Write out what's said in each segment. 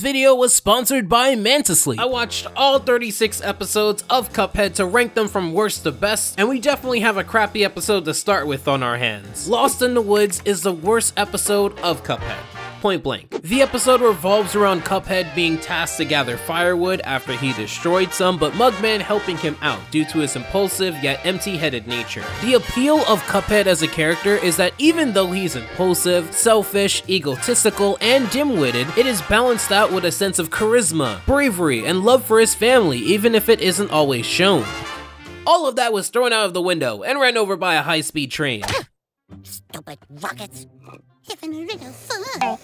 video was sponsored by Manta Sleep. I watched all 36 episodes of Cuphead to rank them from worst to best, and we definitely have a crappy episode to start with on our hands. Lost in the Woods is the worst episode of Cuphead point blank. The episode revolves around Cuphead being tasked to gather firewood after he destroyed some, but Mugman helping him out due to his impulsive yet empty-headed nature. The appeal of Cuphead as a character is that even though he's impulsive, selfish, egotistical, and dim-witted, it is balanced out with a sense of charisma, bravery, and love for his family, even if it isn't always shown. All of that was thrown out of the window and ran over by a high-speed train. Stupid rockets. Having a little fun.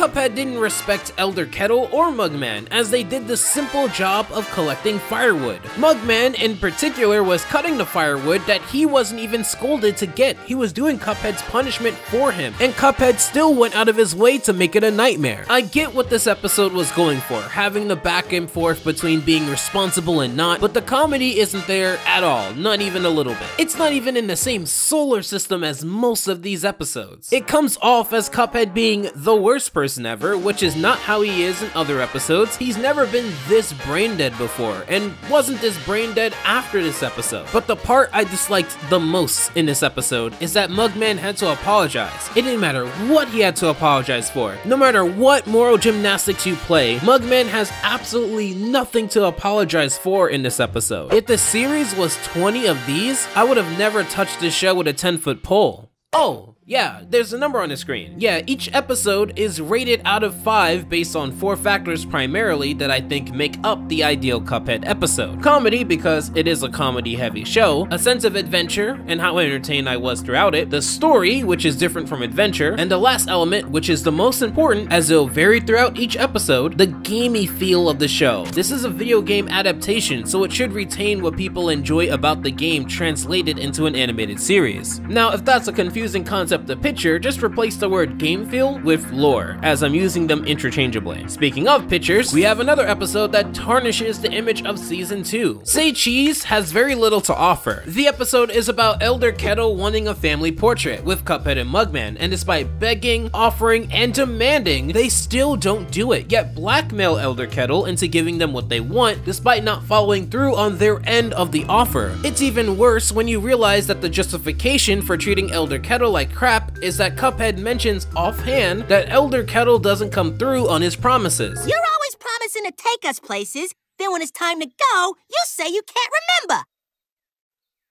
Cuphead didn't respect Elder Kettle or Mugman, as they did the simple job of collecting firewood. Mugman, in particular, was cutting the firewood that he wasn't even scolded to get. He was doing Cuphead's punishment for him, and Cuphead still went out of his way to make it a nightmare. I get what this episode was going for, having the back and forth between being responsible and not, but the comedy isn't there at all, not even a little bit. It's not even in the same solar system as most of these episodes. It comes off as Cuphead being the worst person person ever, which is not how he is in other episodes. He's never been this brain dead before, and wasn't this brain dead after this episode. But the part I disliked the most in this episode is that Mugman had to apologize. It didn't matter what he had to apologize for. No matter what moral gymnastics you play, Mugman has absolutely nothing to apologize for in this episode. If the series was 20 of these, I would have never touched this show with a 10 foot pole. Oh, yeah, there's a number on the screen. Yeah, each episode is rated out of 5 based on 4 factors primarily that I think make up the ideal Cuphead episode. Comedy, because it is a comedy heavy show, a sense of adventure and how entertained I was throughout it, the story, which is different from adventure, and the last element, which is the most important as it'll vary throughout each episode, the gamey feel of the show. This is a video game adaptation, so it should retain what people enjoy about the game translated into an animated series. Now, if that's a confusing concept up the picture, just replace the word game feel with lore, as I'm using them interchangeably. Speaking of pictures, we have another episode that tarnishes the image of season 2. Say Cheese has very little to offer. The episode is about Elder Kettle wanting a family portrait with Cuphead and Mugman, and despite begging, offering, and demanding, they still don't do it, yet blackmail Elder Kettle into giving them what they want, despite not following through on their end of the offer. It's even worse when you realize that the justification for treating Elder Kettle like crap is that Cuphead mentions offhand that Elder Kettle doesn't come through on his promises. You're always promising to take us places, then when it's time to go, you say you can't remember.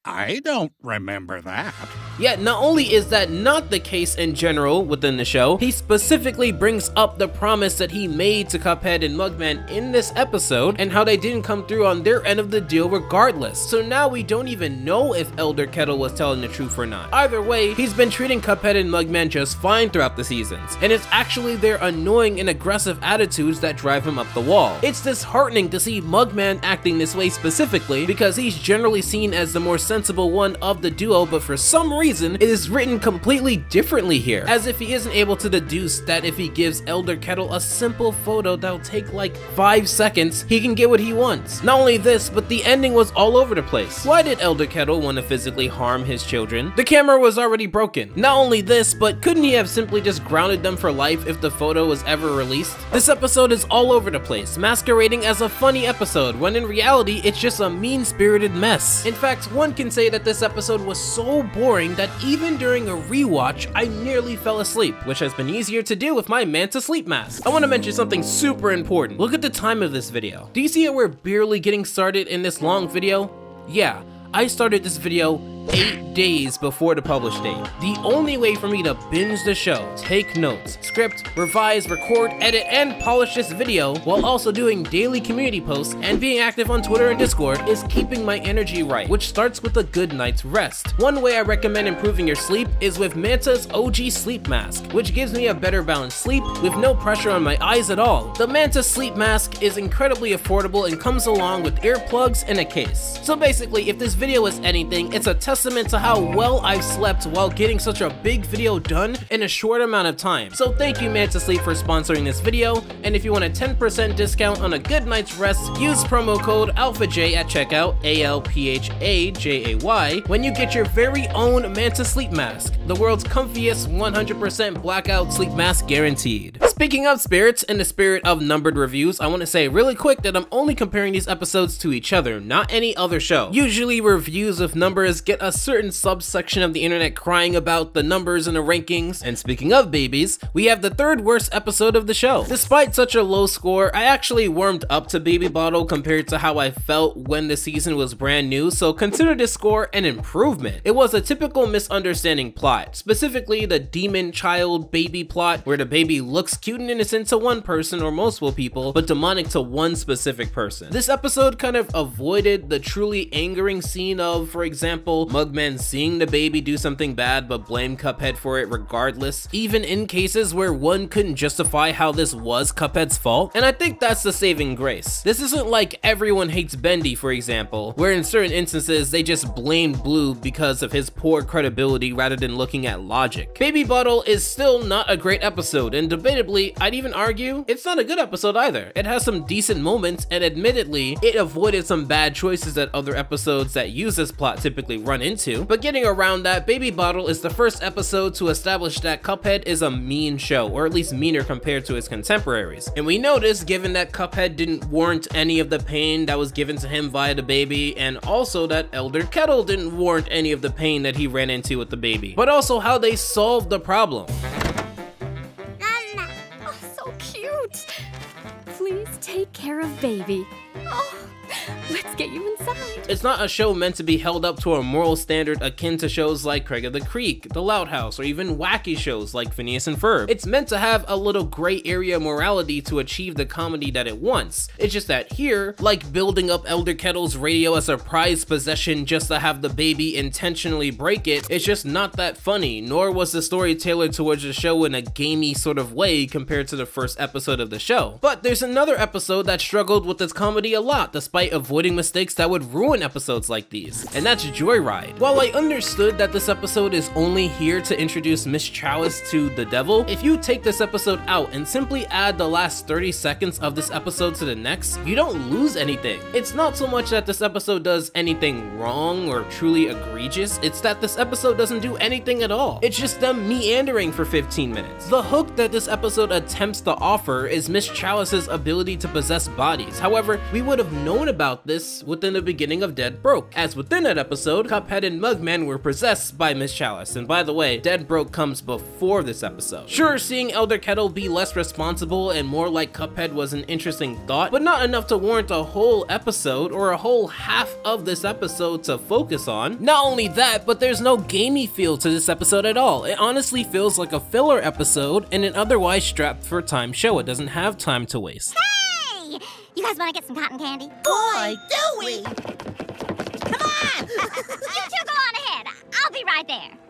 I don't remember that. Yet not only is that not the case in general within the show, he specifically brings up the promise that he made to Cuphead and Mugman in this episode and how they didn't come through on their end of the deal regardless. So now we don't even know if Elder Kettle was telling the truth or not. Either way, he's been treating Cuphead and Mugman just fine throughout the seasons, and it's actually their annoying and aggressive attitudes that drive him up the wall. It's disheartening to see Mugman acting this way specifically because he's generally seen as the more sensible one of the duo, but for some reason it is written completely differently here, as if he isn't able to deduce that if he gives Elder Kettle a simple photo that'll take like 5 seconds, he can get what he wants. Not only this, but the ending was all over the place. Why did Elder Kettle want to physically harm his children? The camera was already broken. Not only this, but couldn't he have simply just grounded them for life if the photo was ever released? This episode is all over the place, masquerading as a funny episode, when in reality, it's just a mean-spirited mess. In fact, one can say that this episode was so boring that even during a rewatch, I nearly fell asleep, which has been easier to do with my Manta sleep mask. I want to mention something super important. Look at the time of this video. Do you see it? We're barely getting started in this long video? Yeah, I started this video eight days before the publish date. The only way for me to binge the show, take notes, script, revise, record, edit, and polish this video while also doing daily community posts and being active on Twitter and Discord is keeping my energy right, which starts with a good night's rest. One way I recommend improving your sleep is with Manta's OG Sleep Mask, which gives me a better balanced sleep with no pressure on my eyes at all. The Manta Sleep Mask is incredibly affordable and comes along with earplugs and a case. So basically, if this video is anything, it's a test testament to how well I've slept while getting such a big video done in a short amount of time. So thank you Manta Sleep for sponsoring this video, and if you want a 10% discount on a good night's rest, use promo code ALPHAJAY at checkout, A-L-P-H-A-J-A-Y, when you get your very own Manta Sleep Mask, the world's comfiest 100% blackout sleep mask guaranteed. Speaking of spirits, in the spirit of numbered reviews, I want to say really quick that I'm only comparing these episodes to each other, not any other show. Usually reviews of numbers get a certain subsection of the internet crying about the numbers and the rankings, and speaking of babies, we have the third worst episode of the show. Despite such a low score, I actually warmed up to Baby Bottle compared to how I felt when the season was brand new, so consider this score an improvement. It was a typical misunderstanding plot, specifically the demon child baby plot, where the baby looks cute and innocent to one person or multiple people, but demonic to one specific person. This episode kind of avoided the truly angering scene of, for example, Mugman seeing the baby do something bad but blame Cuphead for it regardless, even in cases where one couldn't justify how this was Cuphead's fault, and I think that's the saving grace. This isn't like everyone hates Bendy, for example, where in certain instances they just blamed Blue because of his poor credibility rather than looking at logic. Baby Bottle is still not a great episode, and debatably I'd even argue it's not a good episode either. It has some decent moments, and admittedly, it avoided some bad choices that other episodes that use this plot typically run into. But getting around that, Baby Bottle is the first episode to establish that Cuphead is a mean show, or at least meaner compared to its contemporaries. And we notice, given that Cuphead didn't warrant any of the pain that was given to him via the baby, and also that Elder Kettle didn't warrant any of the pain that he ran into with the baby, but also how they solved the problem. Oh, so cute. Please take care of baby. Oh. Let's get you inside. It's not a show meant to be held up to a moral standard akin to shows like Craig of the Creek, The Loud House, or even wacky shows like Phineas and Ferb. It's meant to have a little gray area morality to achieve the comedy that it wants. It's just that here, like building up Elder Kettle's radio as a prized possession just to have the baby intentionally break it, it's just not that funny, nor was the story tailored towards the show in a gamey sort of way compared to the first episode of the show. But there's another episode that struggled with its comedy a lot, despite avoiding mistakes that would ruin episodes like these, and that's Joyride. While I understood that this episode is only here to introduce Miss Chalice to the devil, if you take this episode out and simply add the last 30 seconds of this episode to the next, you don't lose anything. It's not so much that this episode does anything wrong or truly egregious, it's that this episode doesn't do anything at all. It's just them meandering for 15 minutes. The hook that this episode attempts to offer is Miss Chalice's ability to possess bodies. However, we would have known about this within the beginning of Dead Broke, as within that episode, Cuphead and Mugman were possessed by Miss Chalice, and by the way, Dead Broke comes before this episode. Sure, seeing Elder Kettle be less responsible and more like Cuphead was an interesting thought, but not enough to warrant a whole episode or a whole half of this episode to focus on. Not only that, but there's no gamey feel to this episode at all. It honestly feels like a filler episode in an otherwise strapped for time show. It doesn't have time to waste. You guys want to get some cotton candy? Boy, do we! Come on! you two go on ahead. I'll be right there.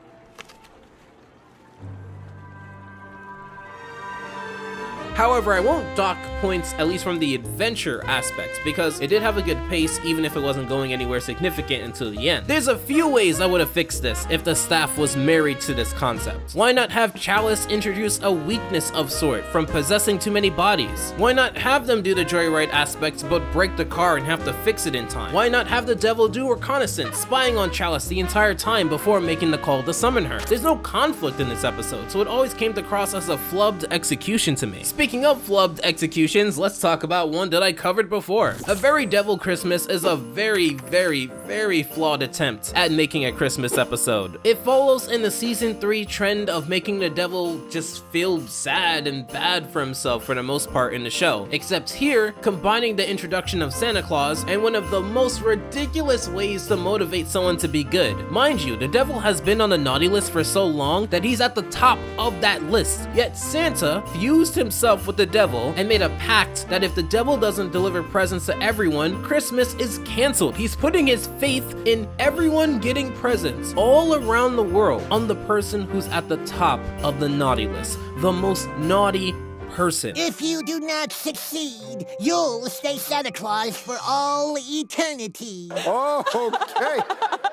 However, I won't dock points, at least from the adventure aspects, because it did have a good pace even if it wasn't going anywhere significant until the end. There's a few ways I would have fixed this if the staff was married to this concept. Why not have Chalice introduce a weakness of sort from possessing too many bodies? Why not have them do the joyride aspects but break the car and have to fix it in time? Why not have the devil do reconnaissance, spying on Chalice the entire time before making the call to summon her? There's no conflict in this episode, so it always came across as a flubbed execution to me. Speaking of flubbed executions, let's talk about one that I covered before. A Very Devil Christmas is a very, very, very flawed attempt at making a Christmas episode. It follows in the season 3 trend of making the devil just feel sad and bad for himself for the most part in the show, except here, combining the introduction of Santa Claus and one of the most ridiculous ways to motivate someone to be good. Mind you, the devil has been on the naughty list for so long that he's at the top of that list, yet Santa fused himself himself with the devil and made a pact that if the devil doesn't deliver presents to everyone, Christmas is canceled. He's putting his faith in everyone getting presents all around the world on the person who's at the top of the naughty list, the most naughty person. If you do not succeed, you'll stay Santa Claus for all eternity. Oh, okay.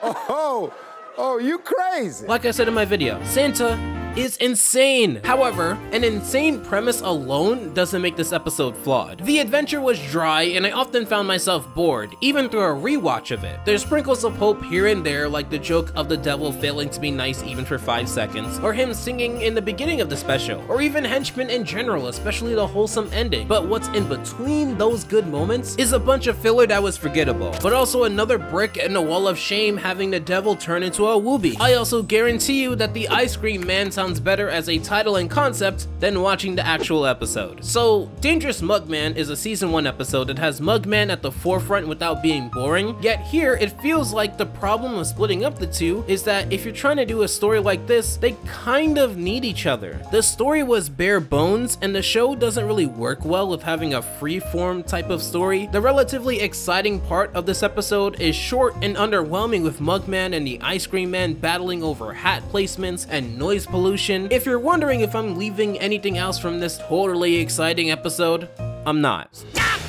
oh, oh, Oh, you crazy. Like I said in my video, Santa is insane. However, an insane premise alone doesn't make this episode flawed. The adventure was dry and I often found myself bored, even through a rewatch of it. There's sprinkles of hope here and there like the joke of the devil failing to be nice even for 5 seconds, or him singing in the beginning of the special, or even henchmen in general, especially the wholesome ending. But what's in between those good moments is a bunch of filler that was forgettable, but also another brick in the wall of shame having the devil turn into a wooby. I also guarantee you that the ice cream man sounds sounds better as a title and concept than watching the actual episode. So, Dangerous Mugman is a season 1 episode that has Mugman at the forefront without being boring, yet here it feels like the problem of splitting up the two is that if you're trying to do a story like this, they kind of need each other. The story was bare bones, and the show doesn't really work well with having a free-form type of story. The relatively exciting part of this episode is short and underwhelming with Mugman and the Ice Cream Man battling over hat placements and noise pollution if you're wondering if I'm leaving anything else from this totally exciting episode, I'm not. Stop!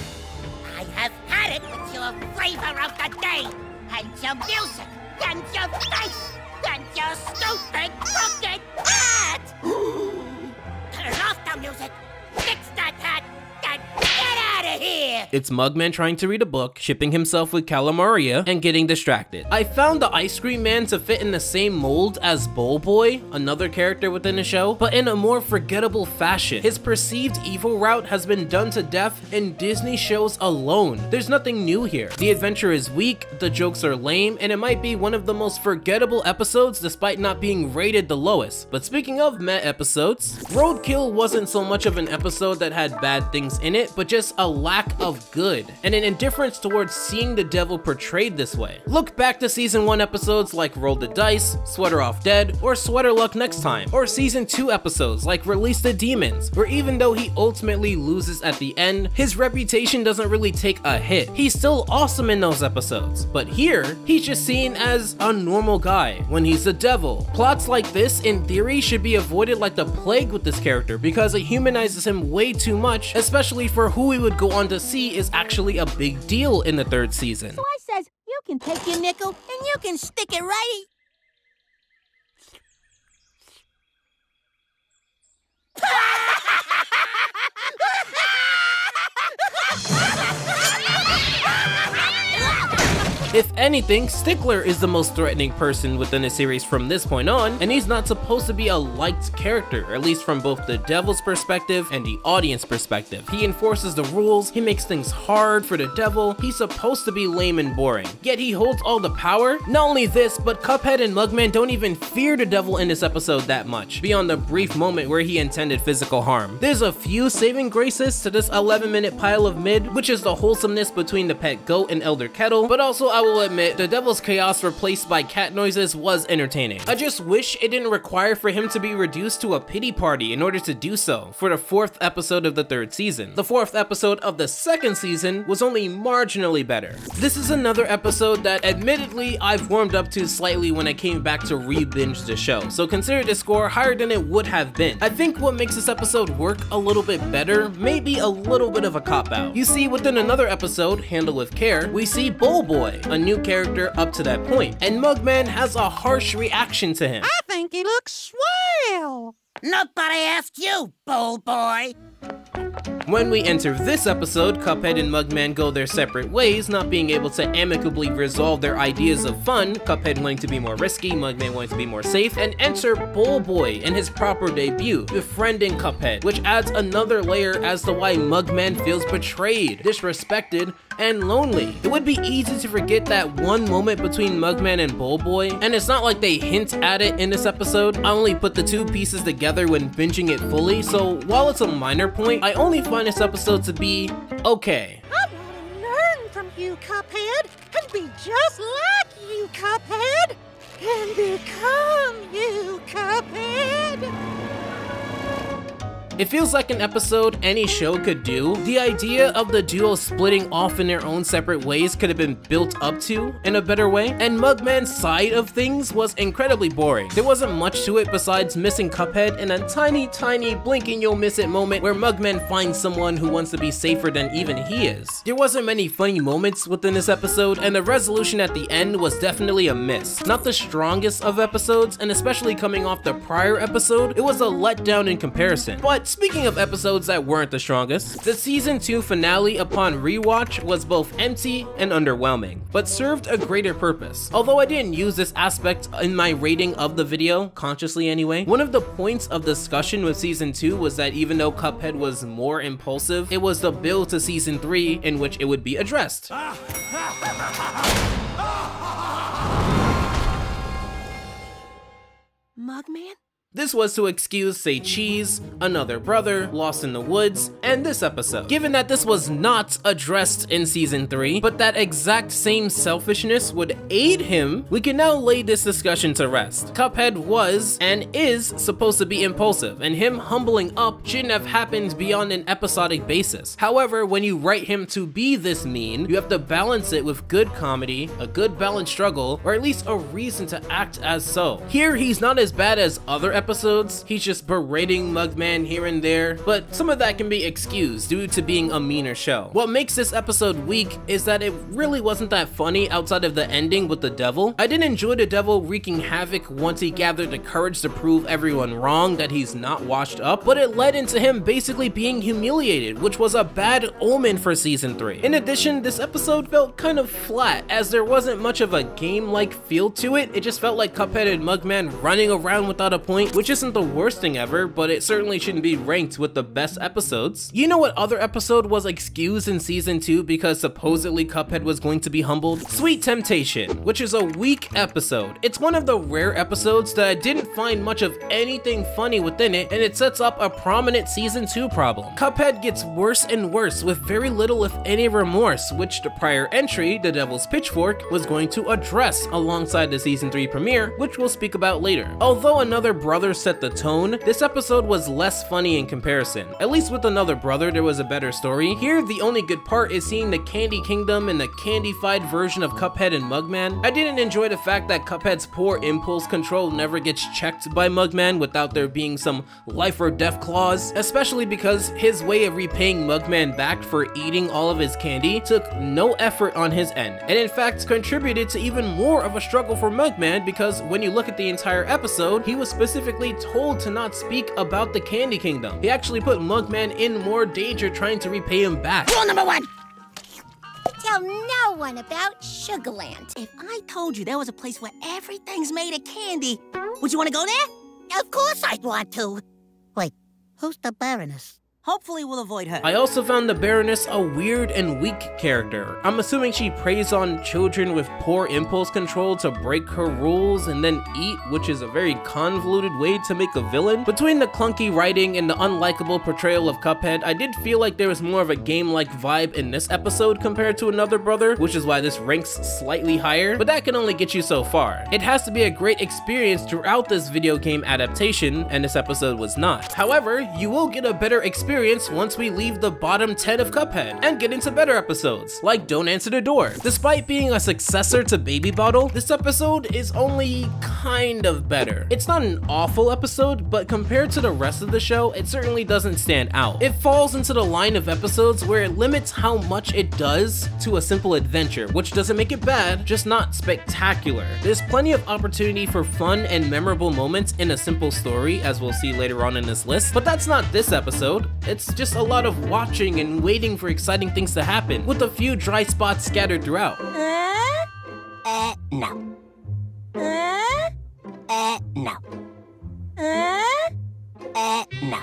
I have had it with your flavor of the day, and your music, and your face, and your stupid crooked hat! Turn off the music, fix that hat, and get of here! It's Mugman trying to read a book, shipping himself with Cala Maria, and getting distracted. I found the Ice Cream Man to fit in the same mold as Bowl Boy, another character within the show, but in a more forgettable fashion. His perceived evil route has been done to death in Disney shows alone. There's nothing new here. The adventure is weak, the jokes are lame, and it might be one of the most forgettable episodes despite not being rated the lowest. But speaking of meh episodes, Roadkill wasn't so much of an episode that had bad things in it, but just a lack of good, and an indifference towards seeing the devil portrayed this way. Look back to season 1 episodes like Roll the Dice, Sweater Off Dead, or Sweater Luck Next Time, or season 2 episodes like Release the Demons, where even though he ultimately loses at the end, his reputation doesn't really take a hit. He's still awesome in those episodes, but here, he's just seen as a normal guy when he's the devil. Plots like this, in theory, should be avoided like the plague with this character because it humanizes him way too much, especially for who we would go on to see is actually a big deal in the third season. So I says, you can take your nickel and you can stick it right If anything, Stickler is the most threatening person within the series from this point on, and he's not supposed to be a liked character, at least from both the devil's perspective and the audience perspective. He enforces the rules, he makes things hard for the devil, he's supposed to be lame and boring, yet he holds all the power. Not only this, but Cuphead and Mugman don't even fear the devil in this episode that much, beyond the brief moment where he intended physical harm. There's a few saving graces to this 11 minute pile of mid, which is the wholesomeness between the pet goat and Elder Kettle, but also I will admit, the Devil's Chaos replaced by cat noises was entertaining. I just wish it didn't require for him to be reduced to a pity party in order to do so for the fourth episode of the third season. The fourth episode of the second season was only marginally better. This is another episode that admittedly I've warmed up to slightly when I came back to re-binge the show, so consider the score higher than it would have been. I think what makes this episode work a little bit better may be a little bit of a cop-out. You see, within another episode, Handle with Care, we see Bowl Boy, a new character up to that point, and Mugman has a harsh reaction to him. I think he looks swell. Nobody asked you, bowl boy. When we enter this episode, Cuphead and Mugman go their separate ways, not being able to amicably resolve their ideas of fun, Cuphead wanting to be more risky, Mugman wanting to be more safe, and enter Bowl Boy in his proper debut, befriending Cuphead, which adds another layer as to why Mugman feels betrayed, disrespected, and lonely. It would be easy to forget that one moment between Mugman and Bowl Boy, and it's not like they hint at it in this episode. I only put the two pieces together when binging it fully, so while it's a minor point, I only find this episode to be okay. I want to learn from you, Cuphead, and be just like you, Cuphead, and become you, Cuphead. It feels like an episode any show could do. The idea of the duo splitting off in their own separate ways could have been built up to in a better way, and Mugman's side of things was incredibly boring. There wasn't much to it besides missing Cuphead and a tiny, tiny blink and you'll miss it moment where Mugman finds someone who wants to be safer than even he is. There wasn't many funny moments within this episode, and the resolution at the end was definitely a miss. Not the strongest of episodes, and especially coming off the prior episode, it was a letdown in comparison. But speaking of episodes that weren't the strongest, the season 2 finale upon rewatch was both empty and underwhelming, but served a greater purpose. Although I didn't use this aspect in my rating of the video, consciously anyway, one of the points of discussion with season 2 was that even though Cuphead was more impulsive, it was the build to season 3 in which it would be addressed. Ah! This was to excuse, say, Cheese, Another Brother, Lost in the Woods, and this episode. Given that this was not addressed in Season 3, but that exact same selfishness would aid him, we can now lay this discussion to rest. Cuphead was, and is, supposed to be impulsive, and him humbling up shouldn't have happened beyond an episodic basis. However, when you write him to be this mean, you have to balance it with good comedy, a good balanced struggle, or at least a reason to act as so. Here, he's not as bad as other episodes, he's just berating Mugman here and there, but some of that can be excused due to being a meaner show. What makes this episode weak is that it really wasn't that funny outside of the ending with the devil. I didn't enjoy the devil wreaking havoc once he gathered the courage to prove everyone wrong that he's not washed up, but it led into him basically being humiliated, which was a bad omen for season 3. In addition, this episode felt kind of flat, as there wasn't much of a game-like feel to it, it just felt like Cuphead and Mugman running around without a point, which isn't the worst thing ever, but it certainly shouldn't be ranked with the best episodes. You know what other episode was excused in season 2 because supposedly Cuphead was going to be humbled? Sweet Temptation, which is a weak episode. It's one of the rare episodes that I didn't find much of anything funny within it, and it sets up a prominent season 2 problem. Cuphead gets worse and worse with very little if any remorse, which the prior entry, The Devil's Pitchfork, was going to address alongside the season 3 premiere, which we'll speak about later. Although Another Brother set the tone, this episode was less funny in comparison. At least with Another Brother, there was a better story. Here, the only good part is seeing the Candy Kingdom and the candified version of Cuphead and Mugman. I didn't enjoy the fact that Cuphead's poor impulse control never gets checked by Mugman without there being some life or death clause, especially because his way of repaying Mugman back for eating all of his candy took no effort on his end, and in fact contributed to even more of a struggle for Mugman because when you look at the entire episode, he was specifically told to not speak about the Candy Kingdom. He actually put Mugman in more danger trying to repay him back. Rule number one. Tell no one about Sugarland. If I told you there was a place where everything's made of candy, would you want to go there? Of course I'd want to. Wait, who's the Baroness? Hopefully we'll avoid her. I also found the Baroness a weird and weak character. I'm assuming she preys on children with poor impulse control to break her rules and then eat, which is a very convoluted way to make a villain. Between the clunky writing and the unlikable portrayal of Cuphead, I did feel like there was more of a game-like vibe in this episode compared to Another Brother, which is why this ranks slightly higher, but that can only get you so far. It has to be a great experience throughout this video game adaptation, and this episode was not. However, you will get a better experience once we leave the bottom 10 of Cuphead and get into better episodes, like Don't Answer the Door. Despite being a successor to Baby Bottle, this episode is only kind of better. It's not an awful episode, but compared to the rest of the show, it certainly doesn't stand out. It falls into the line of episodes where it limits how much it does to a simple adventure, which doesn't make it bad, just not spectacular. There's plenty of opportunity for fun and memorable moments in a simple story, as we'll see later on in this list, but that's not this episode. It's just a lot of watching and waiting for exciting things to happen, with a few dry spots scattered throughout. Uh, uh, no. Uh, uh, no. Uh, uh, no.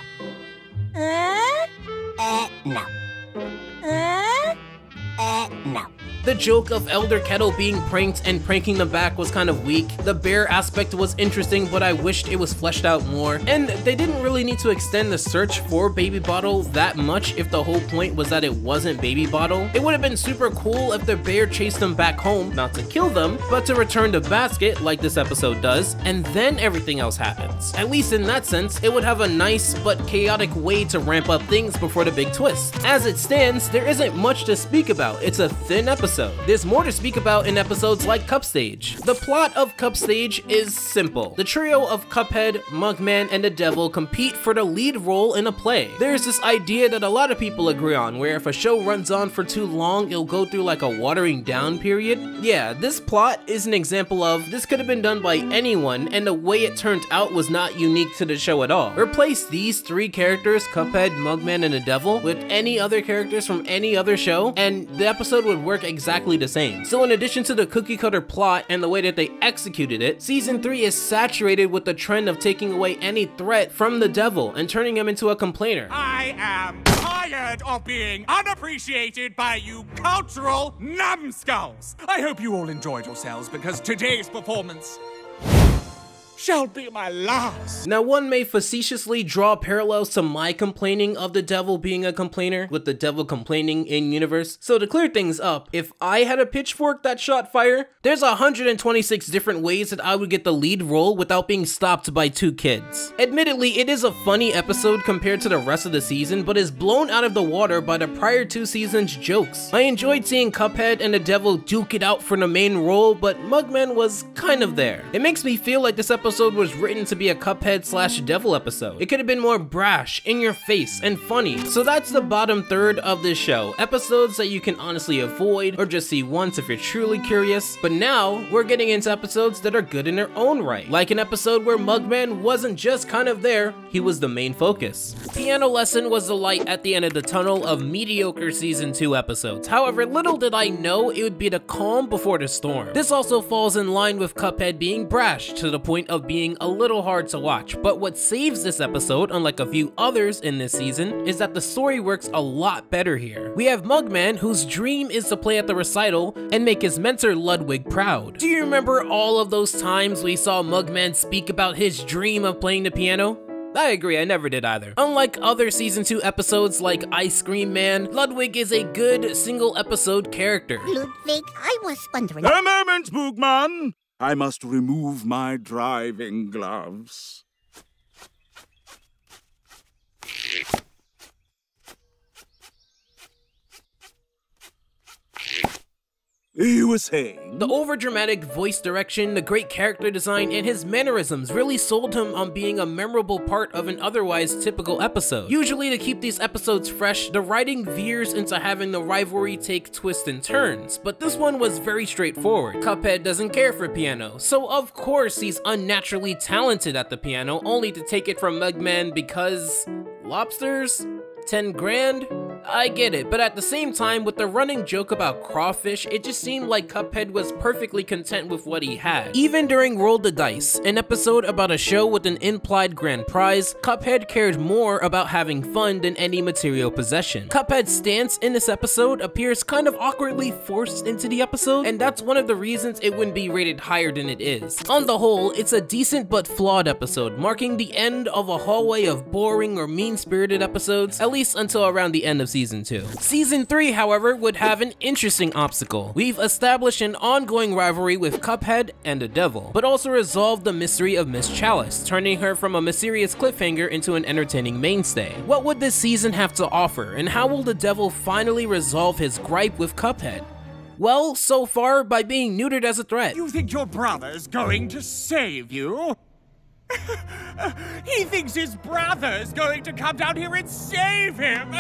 Uh, uh, no. Uh, uh, no. The The joke of Elder Kettle being pranked and pranking them back was kind of weak. The bear aspect was interesting, but I wished it was fleshed out more. And they didn't really need to extend the search for Baby Bottle that much if the whole point was that it wasn't Baby Bottle. It would have been super cool if the bear chased them back home, not to kill them, but to return to Basket like this episode does, and then everything else happens. At least in that sense, it would have a nice but chaotic way to ramp up things before the big twist. As it stands, there isn't much to speak about. It's a thin episode. There's more to speak about in episodes like Cup Stage. The plot of Cup Stage is simple. The trio of Cuphead, Mugman, and the Devil compete for the lead role in a play. There's this idea that a lot of people agree on, where if a show runs on for too long, it'll go through like a watering down period. Yeah, this plot is an example of this could have been done by anyone, and the way it turned out was not unique to the show at all. Replace these three characters, Cuphead, Mugman, and the Devil, with any other characters from any other show, and the episode would work exactly the same. So in addition to the cookie cutter plot and the way that they executed it, season 3 is saturated with the trend of taking away any threat from the devil and turning him into a complainer. I am tired of being unappreciated by you cultural numbskulls. I hope you all enjoyed yourselves because today's performance shall be my last. Now, one may facetiously draw parallels to my complaining of the devil being a complainer, with the devil complaining in universe. So to clear things up, if I had a pitchfork that shot fire, there's 126 different ways that I would get the lead role without being stopped by two kids. Admittedly, it is a funny episode compared to the rest of the season, but is blown out of the water by the prior two seasons' jokes. I enjoyed seeing Cuphead and the devil duke it out for the main role, but Mugman was kind of there. It makes me feel like this episode was written to be a Cuphead slash Devil episode. It could have been more brash, in your face, and funny. So that's the bottom third of this show. Episodes that you can honestly avoid or just see once if you're truly curious. But now, we're getting into episodes that are good in their own right. Like an episode where Mugman wasn't just kind of there, he was the main focus. Piano Lesson was the light at the end of the tunnel of mediocre season 2 episodes. However, little did I know it would be the calm before the storm. This also falls in line with Cuphead being brash to the point of being a little hard to watch, but what saves this episode, unlike a few others in this season, is that the story works a lot better here. We have Mugman, whose dream is to play at the recital and make his mentor Ludwig proud. Do you remember all of those times we saw Mugman speak about his dream of playing the piano? I agree, I never did either. Unlike other season 2 episodes like Ice Cream Man, Ludwig is a good single episode character. Ludwig, I was wondering. A moment, Boogman. I must remove my driving gloves. You were saying? The overdramatic voice direction, the great character design, and his mannerisms really sold him on being a memorable part of an otherwise typical episode. Usually to keep these episodes fresh, the writing veers into having the rivalry take twists and turns, but this one was very straightforward. Cuphead doesn't care for piano, so of course he's unnaturally talented at the piano, only to take it from Mugman because... lobsters? 10 grand? I get it, but at the same time, with the running joke about crawfish, it just seemed like Cuphead was perfectly content with what he had. Even during Roll the Dice, an episode about a show with an implied grand prize, Cuphead cared more about having fun than any material possession. Cuphead's stance in this episode appears kind of awkwardly forced into the episode, and that's one of the reasons it wouldn't be rated higher than it is. On the whole, it's a decent but flawed episode, marking the end of a hallway of boring or mean-spirited episodes, at least until around the end of Season 2. Season 3, however, would have an interesting obstacle. We've established an ongoing rivalry with Cuphead and the Devil, but also resolved the mystery of Miss Chalice, turning her from a mysterious cliffhanger into an entertaining mainstay. What would this season have to offer, and how will the Devil finally resolve his gripe with Cuphead? Well, so far, by being neutered as a threat. You think your brother's going to save you? he thinks his brother is going to come down here and save him!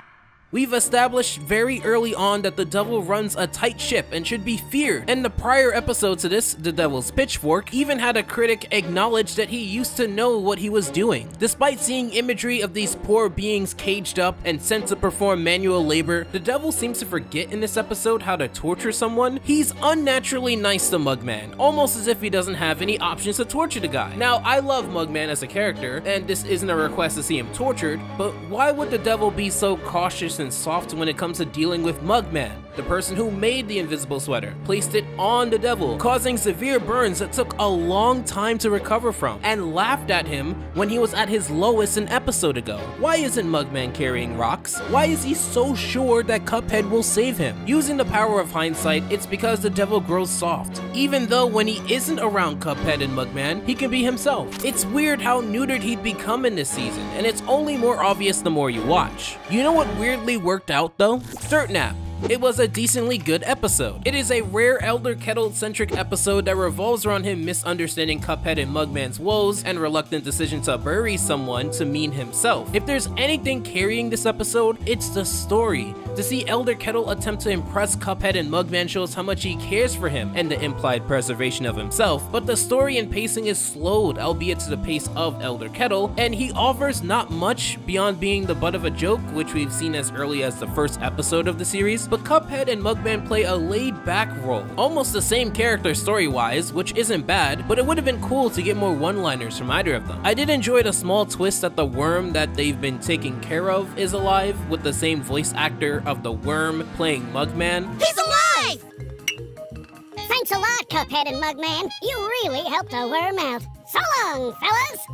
We've established very early on that the Devil runs a tight ship and should be feared, and the prior episode to this, The Devil's Pitchfork, even had a critic acknowledge that he used to know what he was doing. Despite seeing imagery of these poor beings caged up and sent to perform manual labor, the Devil seems to forget in this episode how to torture someone. He's unnaturally nice to Mugman, almost as if he doesn't have any options to torture the guy. Now, I love Mugman as a character, and this isn't a request to see him tortured, but why would the Devil be so cautious and soft when it comes to dealing with Mugman, the person who made the invisible sweater, placed it on the devil, causing severe burns that took a long time to recover from, and laughed at him when he was at his lowest an episode ago. Why isn't Mugman carrying rocks? Why is he so sure that Cuphead will save him? Using the power of hindsight, it's because the devil grows soft. Even though when he isn't around Cuphead and Mugman, he can be himself. It's weird how neutered he'd become in this season, and it's only more obvious the more you watch. You know what weirdly worked out though? Dirt Nap. It was a decently good episode. It is a rare Elder Kettle centric episode that revolves around him misunderstanding Cuphead and Mugman's woes and reluctant decision to bury someone to mean himself. If there's anything carrying this episode, it's the story. To see Elder Kettle attempt to impress Cuphead and Mugman shows how much he cares for him and the implied preservation of himself, but the story and pacing is slowed, albeit to the pace of Elder Kettle, and he offers not much beyond being the butt of a joke, which we've seen as early as the first episode of the series, but Cuphead and Mugman play a laid-back role. Almost the same character story-wise, which isn't bad, but it would have been cool to get more one-liners from either of them. I did enjoy the small twist that the worm that they've been taking care of is alive, with the same voice actor of the worm playing Mugman. He's alive! Thanks a lot, Cuphead and Mugman. You really helped a worm out. So long, fellas!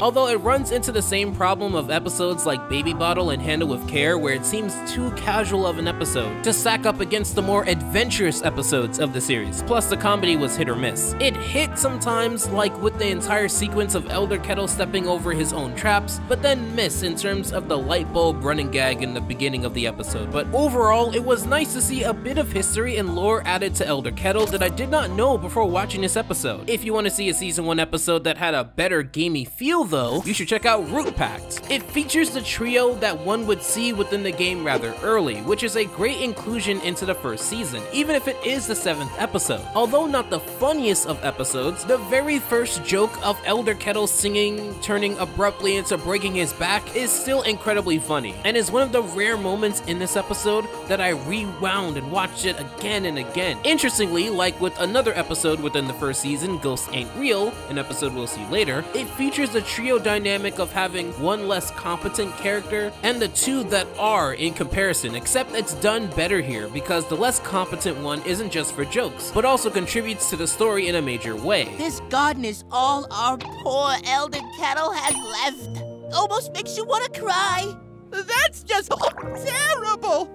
Although it runs into the same problem of episodes like Baby Bottle and Handle with Care where it seems too casual of an episode to stack up against the more adventurous episodes of the series, plus the comedy was hit or miss. It hit sometimes, like with the entire sequence of Elder Kettle stepping over his own traps, but then miss in terms of the light bulb running gag in the beginning of the episode. But overall, it was nice to see a bit of history and lore added to Elder Kettle that I did not know before watching this episode. If you want to see a season 1 episode that had a better gamey feel though, you should check out Root Pack. It features the trio that one would see within the game rather early, which is a great inclusion into the first season, even if it is the seventh episode. Although not the funniest of episodes, the very first joke of Elder Kettle singing, turning abruptly into breaking his back is still incredibly funny, and is one of the rare moments in this episode that I rewound and watched it again and again. Interestingly, like with another episode within the first season, Ghosts Ain't Real, an episode we'll see later, it features the trio dynamic of having one less competent character and the two that are in comparison, except it's done better here because the less competent one isn't just for jokes, but also contributes to the story in a major way. This garden is all our poor Elder Kettle has left. Almost makes you want to cry. That's just terrible.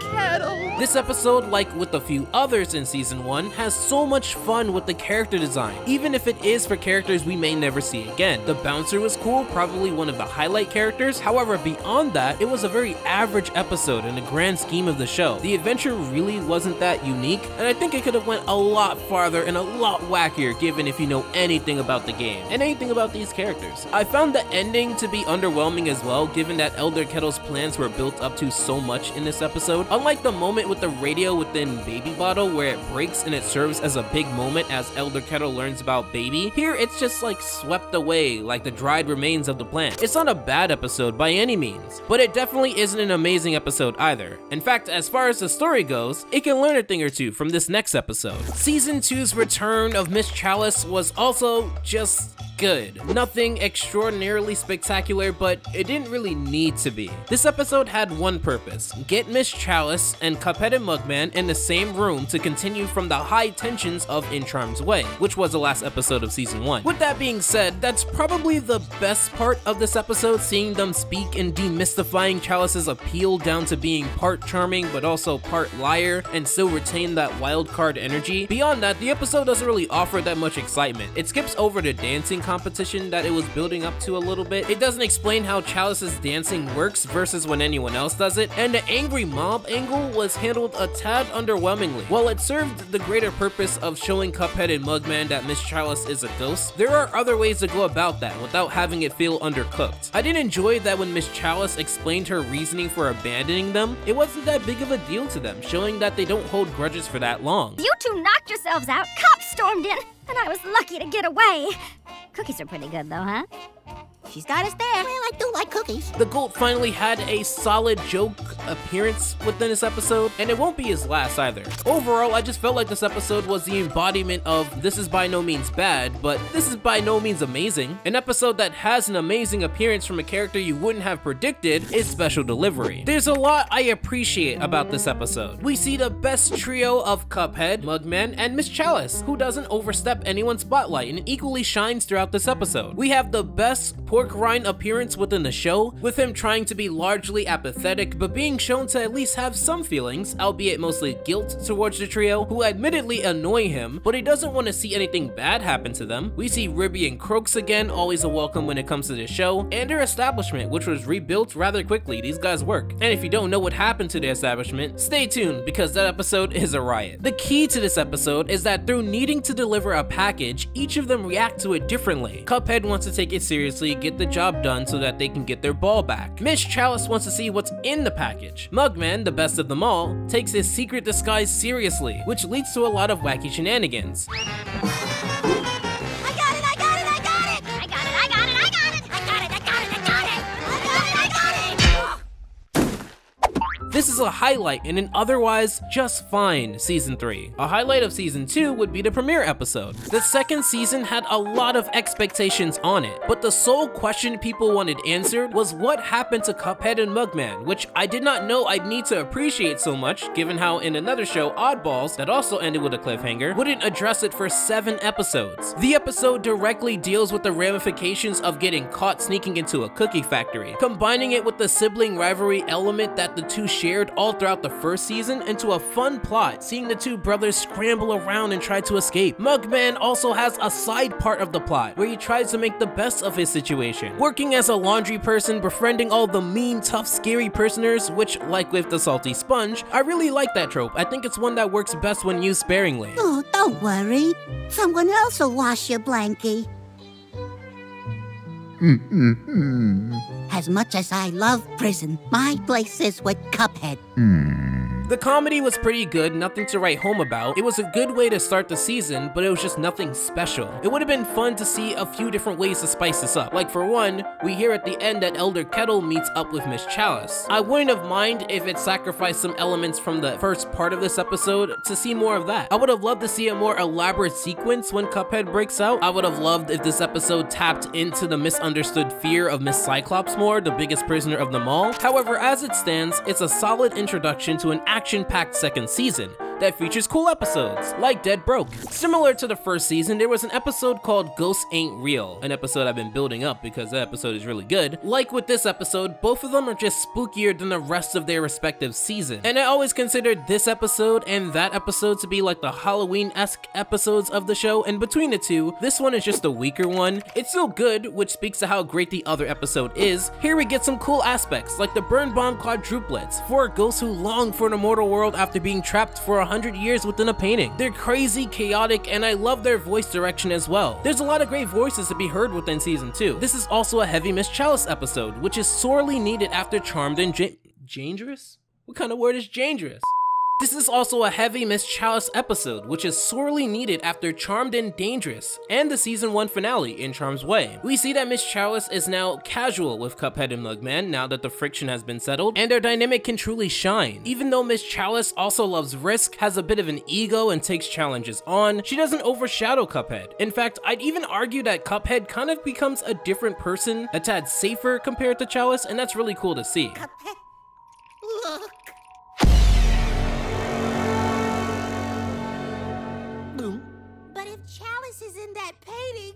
Kettle. This episode, like with a few others in season 1, has so much fun with the character design, even if it is for characters we may never see again. The bouncer was cool, probably one of the highlight characters, however beyond that, it was a very average episode in the grand scheme of the show. The adventure really wasn't that unique, and I think it could have went a lot farther and a lot wackier given if you know anything about the game, and anything about these characters. I found the ending to be underwhelming as well, given that Elder Kettle's plans were built up to so much in this episode. Unlike the moment with the radio within Baby Bottle where it breaks and it serves as a big moment as Elder Kettle learns about Baby, here it's just like swept away like the dried remains of the plant. It's not a bad episode by any means, but it definitely isn't an amazing episode either. In fact, as far as the story goes, it can learn a thing or two from this next episode. Season 2's return of Miss Chalice was also just good. Nothing extraordinarily spectacular, but it didn't really need to be. This episode had one purpose, get Miss Chalice and Cuphead and Mugman in the same room to continue from the high tensions of In Charm's Way, which was the last episode of season 1. With that being said, that's probably the best part of this episode, seeing them speak and demystifying Chalice's appeal down to being part charming but also part liar and still retain that wild card energy. Beyond that, the episode doesn't really offer that much excitement. It skips over the dancing competition that it was building up to a little bit. It doesn't explain how Chalice's dancing works versus when anyone else does it, and the angry mob angle was handled a tad underwhelmingly. While it served the greater purpose of showing Cuphead and Mugman that Miss Chalice is a ghost, there are other ways to go about that without having it feel undercooked. I did enjoy that when Miss Chalice explained her reasoning for abandoning them, it wasn't that big of a deal to them, showing that they don't hold grudges for that long. You two knocked yourselves out, cops stormed in, and I was lucky to get away. Cookies are pretty good, though, huh? She's got us there. Well, I do like cookies. The Goat finally had a solid joke appearance within this episode, and it won't be his last either. Overall, I just felt like this episode was the embodiment of this is by no means bad, but this is by no means amazing. An episode that has an amazing appearance from a character you wouldn't have predicted is Special Delivery. There's a lot I appreciate about this episode. We see the best trio of Cuphead, Mugman, and Miss Chalice, who doesn't overstep anyone's spotlight and equally shines throughout this episode. We have the best Porkrind appearance within the show, with him trying to be largely apathetic, but being shown to at least have some feelings, albeit mostly guilt towards the trio, who admittedly annoy him, but he doesn't want to see anything bad happen to them. We see Ribby and Croaks again, always a welcome when it comes to the show, and their establishment, which was rebuilt rather quickly. These guys work. And if you don't know what happened to their establishment, stay tuned because that episode is a riot. The key to this episode is that through needing to deliver a package, each of them react to it differently. Cuphead wants to take it seriously, get the job done so that they can get their ball back. Miss Chalice wants to see what's in the package. Mugman, the best of them all, takes his secret disguise seriously, which leads to a lot of wacky shenanigans. This is a highlight in an otherwise just fine season 3. A highlight of season 2 would be the premiere episode. The second season had a lot of expectations on it, but the sole question people wanted answered was what happened to Cuphead and Mugman, which I did not know I'd need to appreciate so much given how in another show, Oddballs, that also ended with a cliffhanger, wouldn't address it for 7 episodes. The episode directly deals with the ramifications of getting caught sneaking into a cookie factory, combining it with the sibling rivalry element that the two shared all throughout the first season into a fun plot, seeing the two brothers scramble around and try to escape. Mugman also has a side part of the plot where he tries to make the best of his situation, working as a laundry person, befriending all the mean, tough, scary prisoners, which, like with the salty sponge, I really like that trope. I think it's one that works best when used sparingly. Oh, don't worry. Someone else will wash your blankie. Mm, mm, mm. As much as I love prison, my place is with Cuphead. Hmm. The comedy was pretty good, nothing to write home about. It was a good way to start the season, but it was just nothing special. It would have been fun to see a few different ways to spice this up. Like for one, we hear at the end that Elder Kettle meets up with Miss Chalice. I wouldn't have mind if it sacrificed some elements from the first part of this episode to see more of that. I would have loved to see a more elaborate sequence when Cuphead breaks out. I would have loved if this episode tapped into the misunderstood fear of Miss Cyclops more, the biggest prisoner of them all. However, as it stands, it's a solid introduction to an action-packed second season that features cool episodes, like Dead Broke. Similar to the first season, there was an episode called Ghosts Ain't Real, an episode I've been building up because that episode is really good. Like with this episode, both of them are just spookier than the rest of their respective season. And I always considered this episode and that episode to be like the Halloween-esque episodes of the show, and between the two, this one is just a weaker one. It's still good, which speaks to how great the other episode is. Here we get some cool aspects, like the Burn Bomb quadruplets, four ghosts who long for an immortal world after being trapped for a hundred years within a painting. They're crazy, chaotic, and I love their voice direction as well. There's a lot of great voices to be heard within season 2. This is also a heavy Miss Chalice episode, which is sorely needed after Charmed and Dangerous? What kind of word is dangerous? This is also a heavy Miss Chalice episode, which is sorely needed after Charmed and Dangerous, and the season 1 finale in Charm's Way. We see that Miss Chalice is now casual with Cuphead and Mugman now that the friction has been settled, and their dynamic can truly shine. Even though Miss Chalice also loves risk, has a bit of an ego, and takes challenges on, she doesn't overshadow Cuphead. In fact, I'd even argue that Cuphead kind of becomes a different person, a tad safer compared to Chalice, and that's really cool to see. Cuphead, look. In that painting,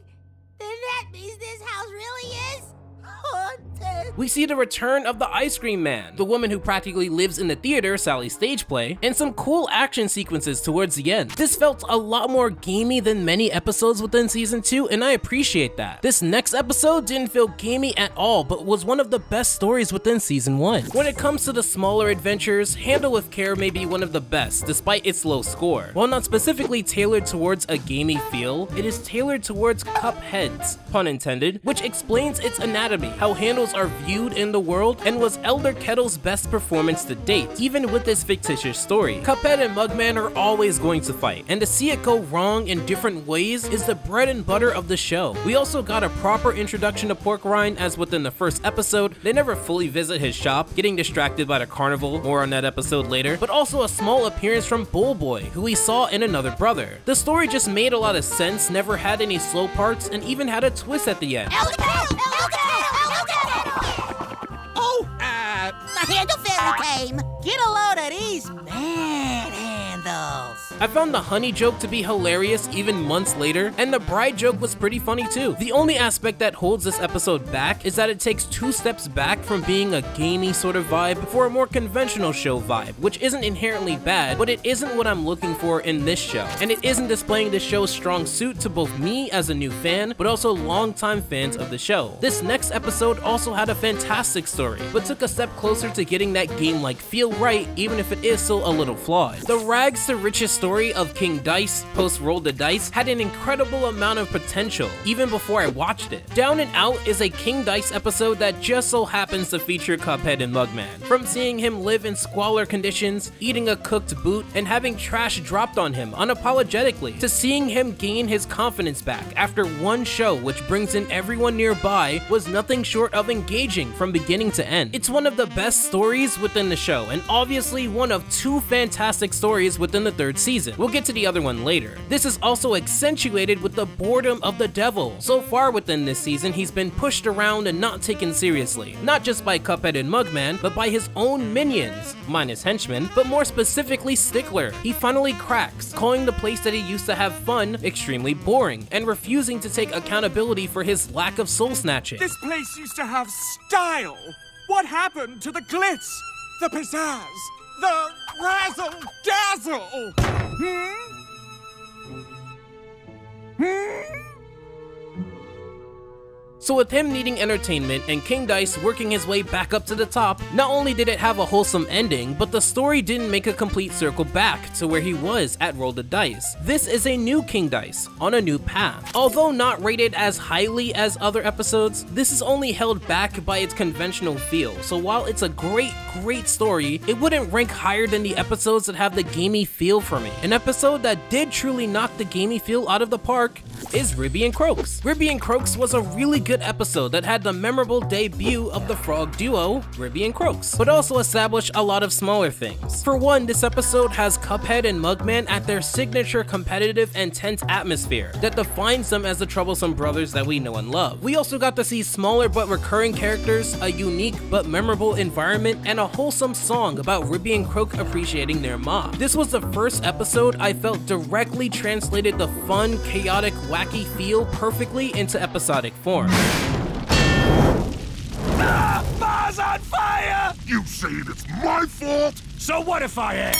then that means this house really is haunted. We see the return of the Ice Cream Man, the woman who practically lives in the theater, Sally's stage play, and some cool action sequences towards the end. This felt a lot more gamey than many episodes within season 2, and I appreciate that. This next episode didn't feel gamey at all, but was one of the best stories within season 1. When it comes to the smaller adventures, Handle with Care may be one of the best, despite its low score. While not specifically tailored towards a gamey feel, it is tailored towards cup heads, pun intended, which explains its anatomy, how handles are viewed in the world and was Elder Kettle's best performance to date, even with this fictitious story. Cuphead and Mugman are always going to fight, and to see it go wrong in different ways is the bread and butter of the show. We also got a proper introduction to Porkrind as within the first episode, they never fully visit his shop, getting distracted by the carnival, more on that episode later, but also a small appearance from Bull Boy, who we saw in Another Brother. The story just made a lot of sense, never had any slow parts, and even had a twist at the end. Elder Kettle! Elder Kettle! The Handle Fairy came! Get a load of these man handles! I found the honey joke to be hilarious even months later, and the bride joke was pretty funny too. The only aspect that holds this episode back is that it takes two steps back from being a gamey sort of vibe for a more conventional show vibe, which isn't inherently bad, but it isn't what I'm looking for in this show. And it isn't displaying the show's strong suit to both me as a new fan, but also longtime fans of the show. This next episode also had a fantastic story, but took a step closer to getting that game-like feel right, even if it is still a little flawed. The rags to riches story of King Dice post Roll the Dice had an incredible amount of potential, even before I watched it. Down and Out is a King Dice episode that just so happens to feature Cuphead and Mugman. From seeing him live in squalor conditions, eating a cooked boot, and having trash dropped on him unapologetically, to seeing him gain his confidence back after one show which brings in everyone nearby was nothing short of engaging from beginning to end. It's one of the best stories within the show, and obviously one of two fantastic stories within the third season. We'll get to the other one later. This is also accentuated with the boredom of the devil. So far within this season, he's been pushed around and not taken seriously, not just by Cuphead and Mugman, but by his own minions, minus henchmen, but more specifically Stickler. He finally cracks, calling the place that he used to have fun extremely boring, and refusing to take accountability for his lack of soul snatching. this place used to have style. What happened to the glitz, the pizzazz, the razzle dazzle? Hmm? Hmm? So with him needing entertainment and King Dice working his way back up to the top, not only did it have a wholesome ending, but the story didn't make a complete circle back to where he was at Roll the Dice. This is a new King Dice, on a new path. Although not rated as highly as other episodes, this is only held back by its conventional feel, so while it's a great, great story, it wouldn't rank higher than the episodes that have the gamey feel for me. An episode that did truly knock the gamey feel out of the park is Ribby and Croaks. Ribby and Croaks was a really good episode that had the memorable debut of the frog duo, Ribby and Croaks, but also established a lot of smaller things. For one, this episode has Cuphead and Mugman at their signature competitive and tense atmosphere that defines them as the troublesome brothers that we know and love. We also got to see smaller but recurring characters, a unique but memorable environment, and a wholesome song about Ribby and Croak appreciating their mom. This was the first episode I felt directly translated the fun, chaotic, wacky feel perfectly into episodic form. Bar's on fire! You saying it's my fault? So what if I am?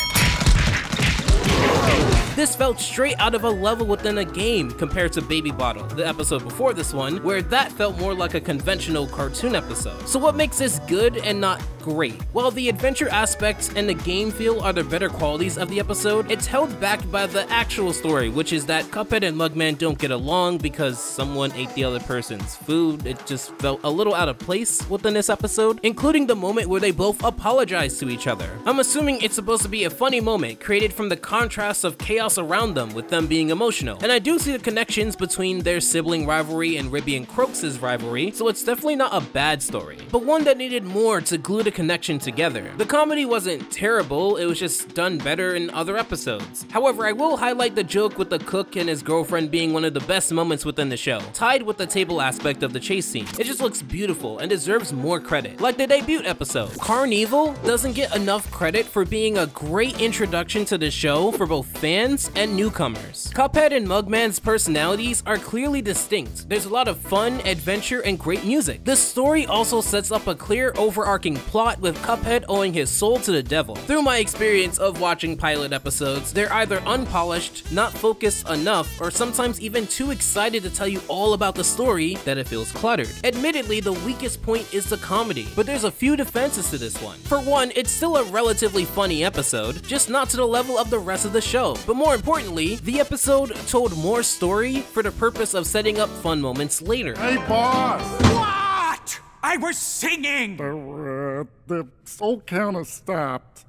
This felt straight out of a level within a game compared to Baby Bottle, the episode before this one, where that felt more like a conventional cartoon episode. So what makes this good and not great? While the adventure aspects and the game feel are the better qualities of the episode, it's held back by the actual story, which is that Cuphead and Mugman don't get along because someone ate the other person's food. It just felt a little out of place within this episode, including the moment where they both apologize to each other. I'm assuming it's supposed to be a funny moment created from the contrast of chaos around them with them being emotional. And I do see the connections between their sibling rivalry and Ribby and Croaks' rivalry, so it's definitely not a bad story, but one that needed more to glue the connection together. The comedy wasn't terrible, it was just done better in other episodes. However, I will highlight the joke with the cook and his girlfriend being one of the best moments within the show, tied with the table aspect of the chase scene. It just looks beautiful and deserves more credit. Like the debut episode, Carnival doesn't get enough credit for being a great introduction to the show for both fans and newcomers. Cuphead and Mugman's personalities are clearly distinct. There's a lot of fun, adventure, and great music. The story also sets up a clear overarching plot with Cuphead owing his soul to the devil. Through my experience of watching pilot episodes, they're either unpolished, not focused enough, or sometimes even too excited to tell you all about the story that it feels cluttered. Admittedly, the weakest point is the comedy, but there's a few defenses to this one. For one, it's still a relatively funny episode, just not to the level of the rest of the show. But more importantly, the episode told more story for the purpose of setting up fun moments later. Hey, boss! What? I was singing! Uh, the soul counter stopped.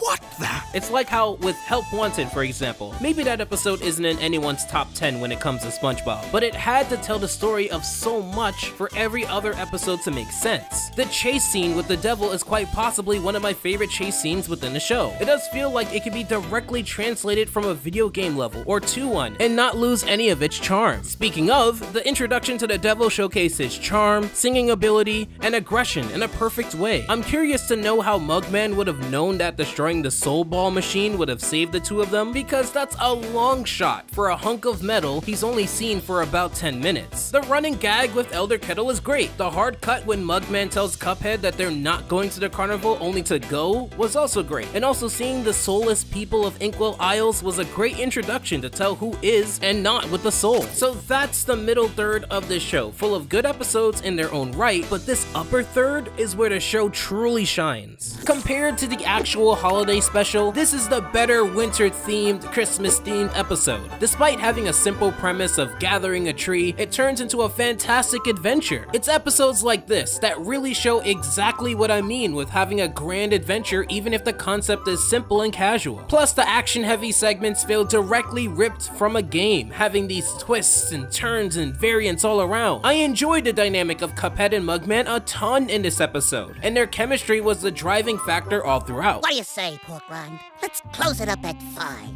What the? It's like how with Help Wanted, for example, maybe that episode isn't in anyone's top 10 when it comes to SpongeBob, but it had to tell the story of so much for every other episode to make sense. The chase scene with the devil is quite possibly one of my favorite chase scenes within the show. It does feel like it could be directly translated from a video game level or to one and not lose any of its charm. Speaking of, the introduction to the devil showcases charm, singing ability, and aggression in a perfect way. I'm curious to know how Mugman would have known that destroying the soul ball machine would have saved the two of them because that's a long shot for a hunk of metal he's only seen for about 10 minutes. The running gag with Elder Kettle is great. The hard cut when Mugman tells Cuphead that they're not going to the carnival only to go was also great. And also seeing the soulless people of Inkwell Isles was a great introduction to tell who is and not with the soul. So that's the middle third of this show, full of good episodes in their own right, but this upper third is where the show truly shines. Compared to the actual holiday holiday special, this is the better winter themed, Christmas themed episode. Despite having a simple premise of gathering a tree, it turns into a fantastic adventure. It's episodes like this that really show exactly what I mean with having a grand adventure even if the concept is simple and casual. Plus the action heavy segments feel directly ripped from a game, having these twists and turns and variants all around. I enjoyed the dynamic of Cuphead and Mugman a ton in this episode, and their chemistry was the driving factor all throughout. What do you say, Porkrind? Let's close it up at five.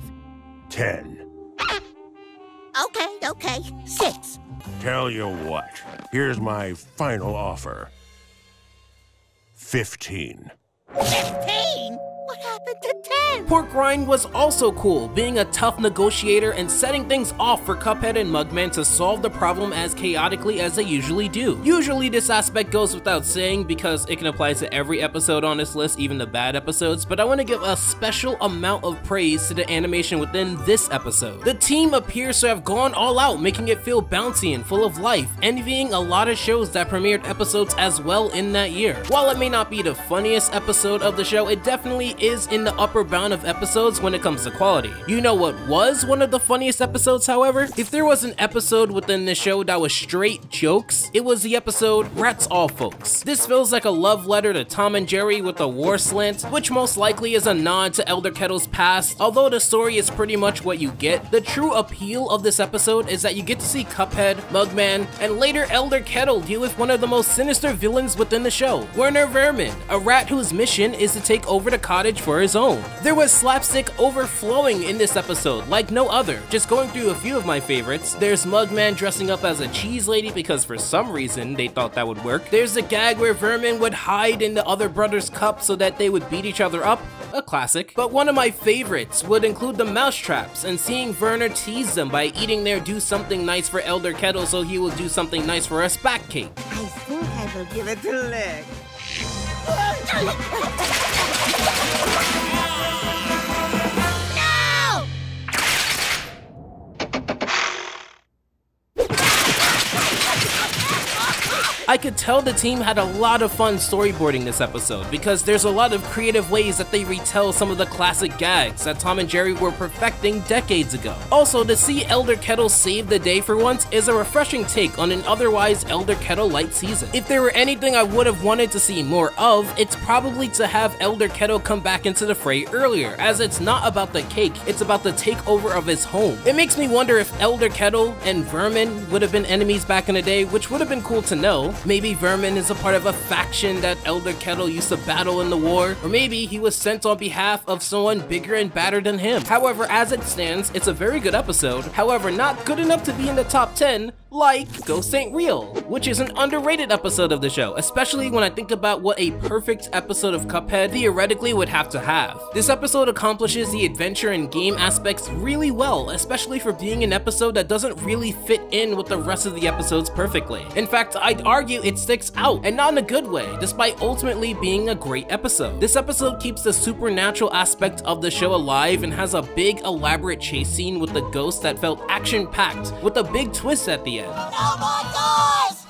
Ten. Okay, okay. Six. Tell you what, here's my final offer. Fifteen. Fifteen? What happened to ten? Porkrind was also cool, being a tough negotiator and setting things off for Cuphead and Mugman to solve the problem as chaotically as they usually do. Usually this aspect goes without saying because it can apply to every episode on this list, even the bad episodes, but I want to give a special amount of praise to the animation within this episode. The team appears to have gone all out, making it feel bouncy and full of life, envying a lot of shows that premiered episodes as well in that year. While it may not be the funniest episode of the show, it definitely is in the upper bound of episodes when it comes to quality. You know what was one of the funniest episodes, however? If there was an episode within the show that was straight jokes, it was the episode Rats All Folks. This feels like a love letter to Tom and Jerry with a war slant, which most likely is a nod to Elder Kettle's past. Although the story is pretty much what you get, the true appeal of this episode is that you get to see Cuphead, Mugman, and later Elder Kettle deal with one of the most sinister villains within the show, Werner Vermin, a rat whose mission is to take over the cottage for his own. There was slapstick overflowing in this episode, like no other. Just going through a few of my favorites, there's Mugman dressing up as a cheese lady because for some reason they thought that would work. There's a gag where Vermin would hide in the other brother's cup so that they would beat each other up, a classic. But one of my favorites would include the mousetraps and seeing Werner tease them by eating their do something nice for Elder Kettle so he will do something nice for us back cake. I think I will give it a lick. Charlie! Could tell the team had a lot of fun storyboarding this episode because there's a lot of creative ways that they retell some of the classic gags that Tom and Jerry were perfecting decades ago. Also, to see Elder Kettle save the day for once is a refreshing take on an otherwise Elder Kettle light season. If there were anything I would have wanted to see more of, it's probably to have Elder Kettle come back into the fray earlier, as it's not about the cake, it's about the takeover of his home. It makes me wonder if Elder Kettle and Vermin would have been enemies back in the day, which would have been cool to know. Maybe Vermin is a part of a faction that Elder Kettle used to battle in the war, or maybe he was sent on behalf of someone bigger and badder than him. However, as it stands, it's a very good episode, however, not good enough to be in the top 10, like Ghost Ain't Real, which is an underrated episode of the show, especially when I think about what a perfect episode of Cuphead theoretically would have to have. This episode accomplishes the adventure and game aspects really well, especially for being an episode that doesn't really fit in with the rest of the episodes perfectly. In fact, I'd argue it sticks out, and not in a good way, despite ultimately being a great episode. This episode keeps the supernatural aspect of the show alive and has a big elaborate chase scene with the ghost that felt action-packed, with a big twist at the end. Oh my gosh!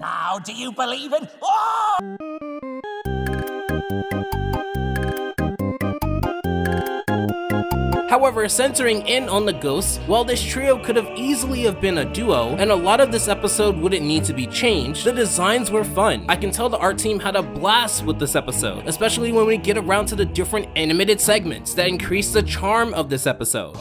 Now Now do you believe in... Oh! However, centering in on the ghosts, while this trio could have easily have been a duo, and a lot of this episode wouldn't need to be changed, the designs were fun. I can tell the art team had a blast with this episode, especially when we get around to the different animated segments that increase the charm of this episode.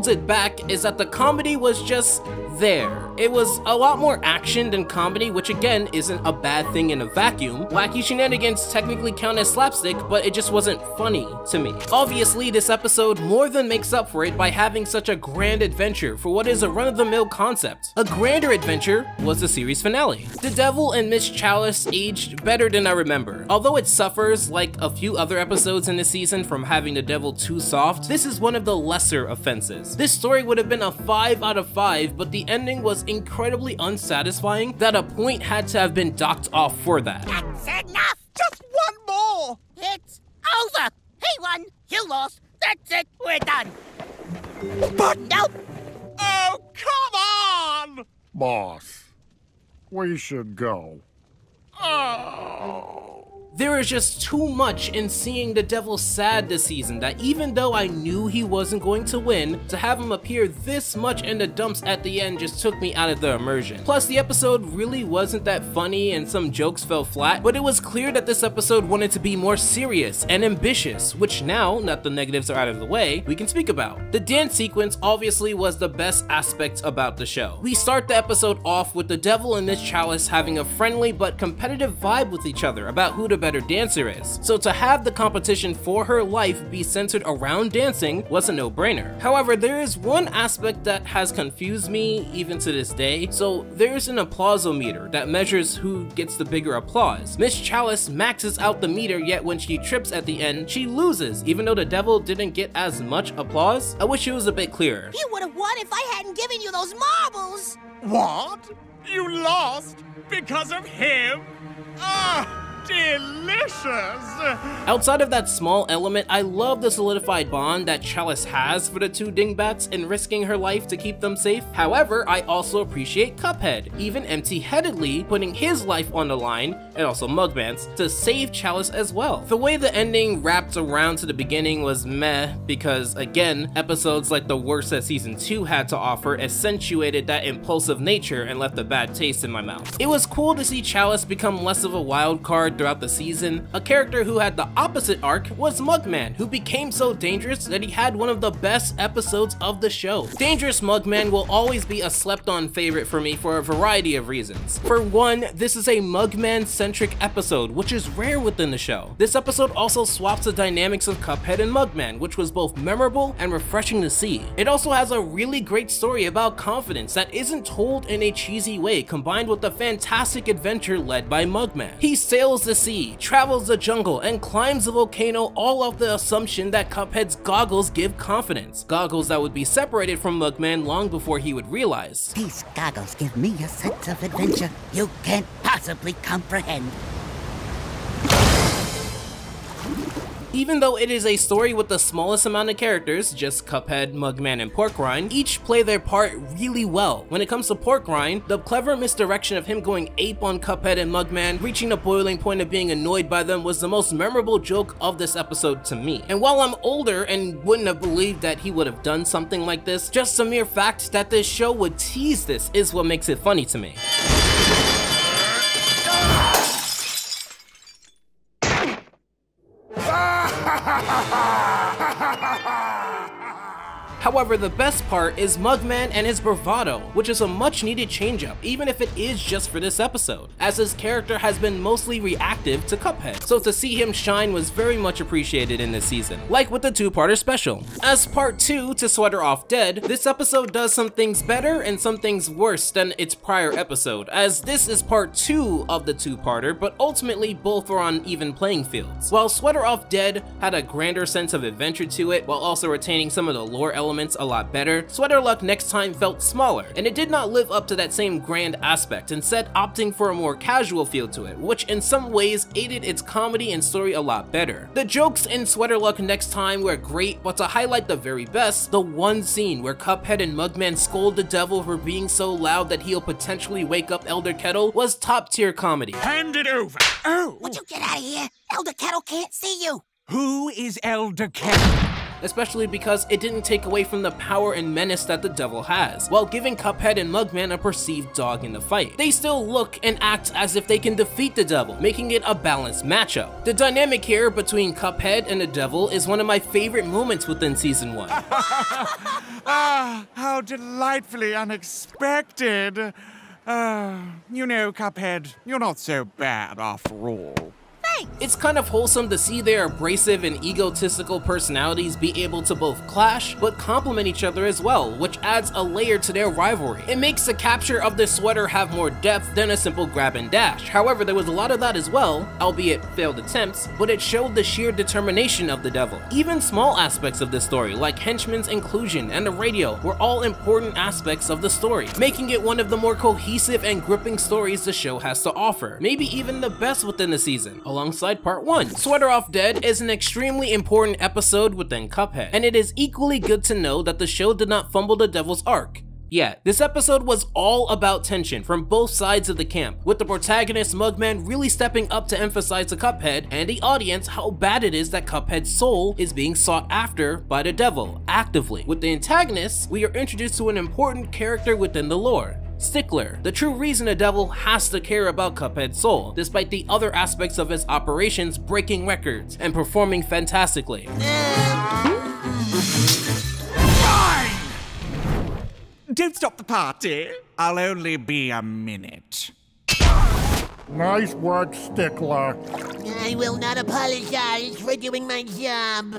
Holds it back is that the comedy was just there. It was a lot more action than comedy, which again isn't a bad thing in a vacuum. Wacky shenanigans technically count as slapstick, but it just wasn't funny to me. Obviously, this episode more than makes up for it by having such a grand adventure for what is a run-of-the-mill concept. A grander adventure was the series finale. The Devil and Miss Chalice aged better than I remember. Although it suffers, like a few other episodes in the season, from having the devil too soft, this is one of the lesser offenses. This story would have been a 5 out of 5, but the ending was incredibly unsatisfying that a point had to have been docked off for that. That's enough! Just one more! It's over! He won, you lost, that's it, we're done! But Nope! oh, come on! Boss, we should go. Oh. There is just too much in seeing the devil sad this season that even though I knew he wasn't going to win, to have him appear this much in the dumps at the end just took me out of the immersion. Plus the episode really wasn't that funny and some jokes fell flat, but it was clear that this episode wanted to be more serious and ambitious, which now, that the negatives are out of the way, we can speak about. The dance sequence obviously was the best aspect about the show. We start the episode off with the devil and Miss Chalice having a friendly but competitive vibe with each other about who the better dancer is. So to have the competition for her life be centered around dancing was a no-brainer. However, there is one aspect that has confused me even to this day. So there's an applausometer that measures who gets the bigger applause. Miss Chalice maxes out the meter yet when she trips at the end, she loses even though the devil didn't get as much applause. I wish it was a bit clearer. You would have won if I hadn't given you those marbles. What? You lost because of him? Ah, delicious! Outside of that small element, I love the solidified bond that Chalice has for the two dingbats and risking her life to keep them safe. However, I also appreciate Cuphead, even empty-headedly putting his life on the line, and also Mugman's, to save Chalice as well. The way the ending wrapped around to the beginning was meh, because again, episodes like the worst that Season 2 had to offer accentuated that impulsive nature and left a bad taste in my mouth. It was cool to see Chalice become less of a wild card throughout the season. A character who had the opposite arc was Mugman, who became so dangerous that he had one of the best episodes of the show. Dangerous Mugman will always be a slept-on favorite for me for a variety of reasons. For one, this is a Mugman-centric episode, which is rare within the show. This episode also swaps the dynamics of Cuphead and Mugman, which was both memorable and refreshing to see. It also has a really great story about confidence that isn't told in a cheesy way, combined with a fantastic adventure led by Mugman. He sails the sea, travels the jungle, and climbs the volcano all off the assumption that Cuphead's goggles give confidence. Goggles that would be separated from Mugman long before he would realize. These goggles give me a sense of adventure you can't possibly comprehend. Even though it is a story with the smallest amount of characters, just Cuphead, Mugman, and Porkrind, each play their part really well. When it comes to Porkrind, the clever misdirection of him going ape on Cuphead and Mugman, reaching the boiling point of being annoyed by them was the most memorable joke of this episode to me. And while I'm older and wouldn't have believed that he would have done something like this, just the mere fact that this show would tease this is what makes it funny to me. However, the best part is Mugman and his bravado, which is a much needed change-up, even if it is just for this episode, as his character has been mostly reactive to Cuphead, so to see him shine was very much appreciated in this season, like with the two-parter special. As part 2 to Sweater Off Dead, this episode does some things better and some things worse than its prior episode, as this is part 2 of the two-parter, but ultimately both are on even playing fields. While Sweater Off Dead had a grander sense of adventure to it, while also retaining some of the lore elements elements a lot better, Sweater Luck Next Time felt smaller, and it did not live up to that same grand aspect, instead opting for a more casual feel to it, which in some ways aided its comedy and story a lot better. The jokes in Sweater Luck Next Time were great, but to highlight the very best, the one scene where Cuphead and Mugman scold the devil for being so loud that he'll potentially wake up Elder Kettle was top tier comedy. Hand it over. Oh, Would you get out of here? Elder Kettle can't see you. who is Elder Kettle? Especially because it didn't take away from the power and menace that the devil has, while giving Cuphead and Mugman a perceived dog in the fight. They still look and act as if they can defeat the devil, making it a balanced matchup. The dynamic here between Cuphead and the devil is one of my favorite moments within Season 1. Ah, how delightfully unexpected. Uh, you know, Cuphead, you're not so bad after all. It's kind of wholesome to see their abrasive and egotistical personalities be able to both clash, but complement each other as well, which adds a layer to their rivalry. It makes the capture of the sweater have more depth than a simple grab and dash. However, there was a lot of that as well, albeit failed attempts, but it showed the sheer determination of the devil. Even small aspects of the story, like Henchman's inclusion and the radio, were all important aspects of the story, making it one of the more cohesive and gripping stories the show has to offer, maybe even the best within the season, alongside part 1. Sweater Off Dead is an extremely important episode within Cuphead, and it is equally good to know that the show did not fumble the devil's arc. Yeah, this episode was all about tension from both sides of the camp, with the protagonist Mugman really stepping up to emphasize to Cuphead and the audience how bad it is that Cuphead's soul is being sought after by the devil, actively. With the antagonists, we are introduced to an important character within the lore, Stickler, the true reason a devil has to care about Cuphead's soul, despite the other aspects of his operations breaking records and performing fantastically. Don't stop the party. I'll only be a minute. Nice work, Stickler. I will not apologize for doing my job.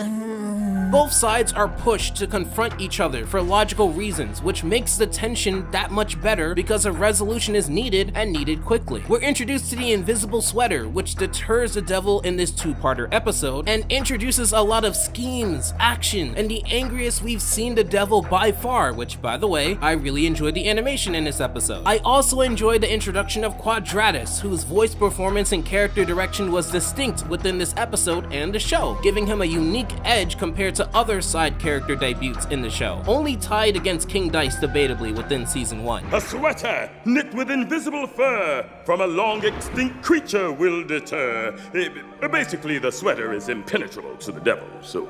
Both sides are pushed to confront each other for logical reasons, which makes the tension that much better because a resolution is needed and needed quickly. We're introduced to the invisible sweater, which deters the devil in this two-parter episode, and introduces a lot of schemes, action, and the angriest we've seen the devil by far, which by the way, I really enjoyed the animation in this episode. I also enjoyed the introduction of Quadratus, whose voice performance and character direction was distinct within this episode and the show, giving him a unique edge compared to other side character debuts in the show, only tied against King Dice debatably within season 1. A sweater knit with invisible fur from a long extinct creature will deter. Eh, basically, the sweater is impenetrable to the devil, so.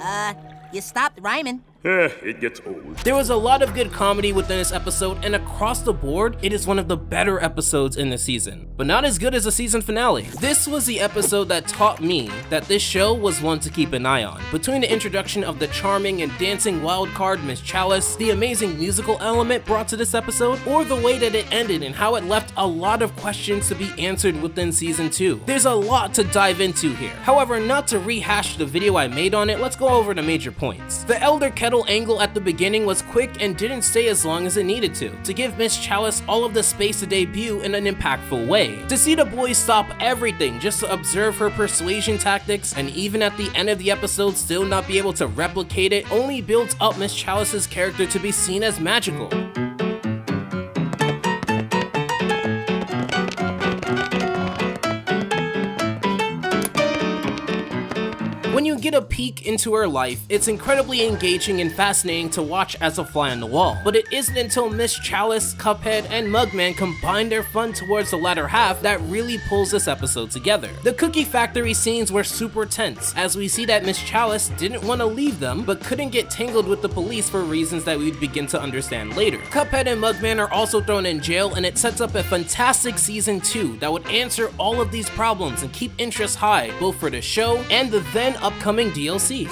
Uh, you stopped rhyming. Eh, it gets old. There was a lot of good comedy within this episode, and across the board, it is one of the better episodes in the season, but not as good as the season finale. This was the episode that taught me that this show was one to keep an eye on. Between the introduction of the charming and dancing wild card Miss Chalice, the amazing musical element brought to this episode, or the way that it ended and how it left a lot of questions to be answered within season 2. There's a lot to dive into here. However, not to rehash the video I made on it, let's go over the major points. The Elder Kettle angle at the beginning was quick and didn't stay as long as it needed to, to give Miss Chalice all of the space to debut in an impactful way. To see the boys stop everything just to observe her persuasion tactics, and even at the end of the episode still not be able to replicate it, only builds up Miss Chalice's character to be seen as magical. Get a peek into her life, it's incredibly engaging and fascinating to watch as a fly on the wall. But it isn't until Miss Chalice, Cuphead, and Mugman combine their fun towards the latter half that really pulls this episode together. The Cookie Factory scenes were super tense, as we see that Miss Chalice didn't want to leave them, but couldn't get tangled with the police for reasons that we'd begin to understand later. Cuphead and Mugman are also thrown in jail, and it sets up a fantastic season 2 that would answer all of these problems and keep interest high, both for the show and the then upcoming DLC.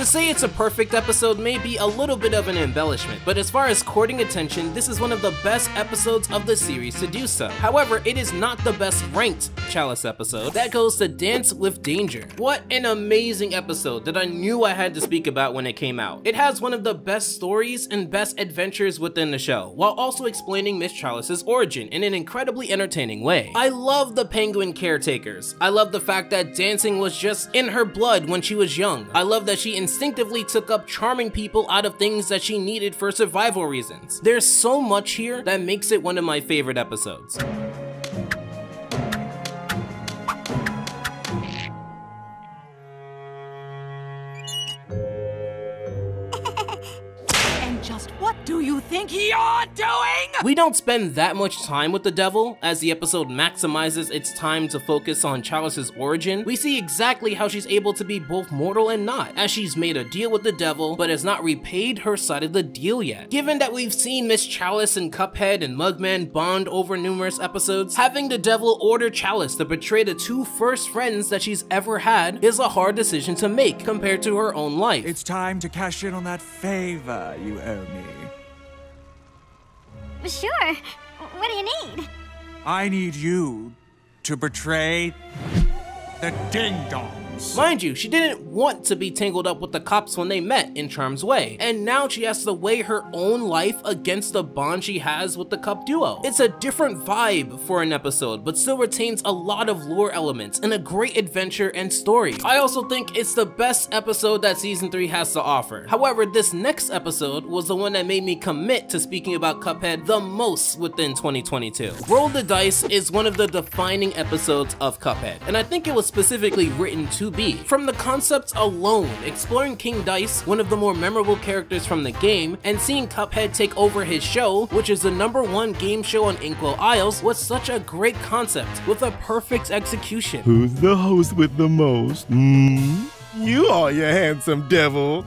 To say it's a perfect episode may be a little bit of an embellishment, but as far as courting attention, this is one of the best episodes of the series to do so. However, it is not the best ranked Chalice episode. That goes to Dance with Danger. What an amazing episode that I knew I had to speak about when it came out. It has one of the best stories and best adventures within the show, while also explaining Miss Chalice's origin in an incredibly entertaining way. I love the penguin caretakers. I love the fact that dancing was just in her blood when she was young. I love that she instinctively took up charming people out of things that she needed for survival reasons. There's so much here that makes it one of my favorite episodes. Think you're doing? We don't spend that much time with the devil, as the episode maximizes its time to focus on Chalice's origin. We see exactly how she's able to be both mortal and not, as she's made a deal with the devil, but has not repaid her side of the deal yet. Given that we've seen Miss Chalice and Cuphead and Mugman bond over numerous episodes, having the devil order Chalice to betray the two first friends that she's ever had is a hard decision to make compared to her own life. It's time to cash in on that favor you owe me. Sure. What do you need? I need you to betray the ding dongs. Mind you, she didn't want to be tangled up with the cops when they met in Charm's Way, and now she has to weigh her own life against the bond she has with the Cup duo. It's a different vibe for an episode, but still retains a lot of lore elements and a great adventure and story. I also think it's the best episode that Season 3 has to offer. However, this next episode was the one that made me commit to speaking about Cuphead the most within 2022. Roll the Dice is one of the defining episodes of Cuphead, and I think it was specifically written to be. From the concepts alone, exploring King Dice, one of the more memorable characters from the game, and seeing Cuphead take over his show, which is the number one game show on Inkwell Isles, was such a great concept with a perfect execution. Who's the host with the most? Hmm? You are, you handsome devil.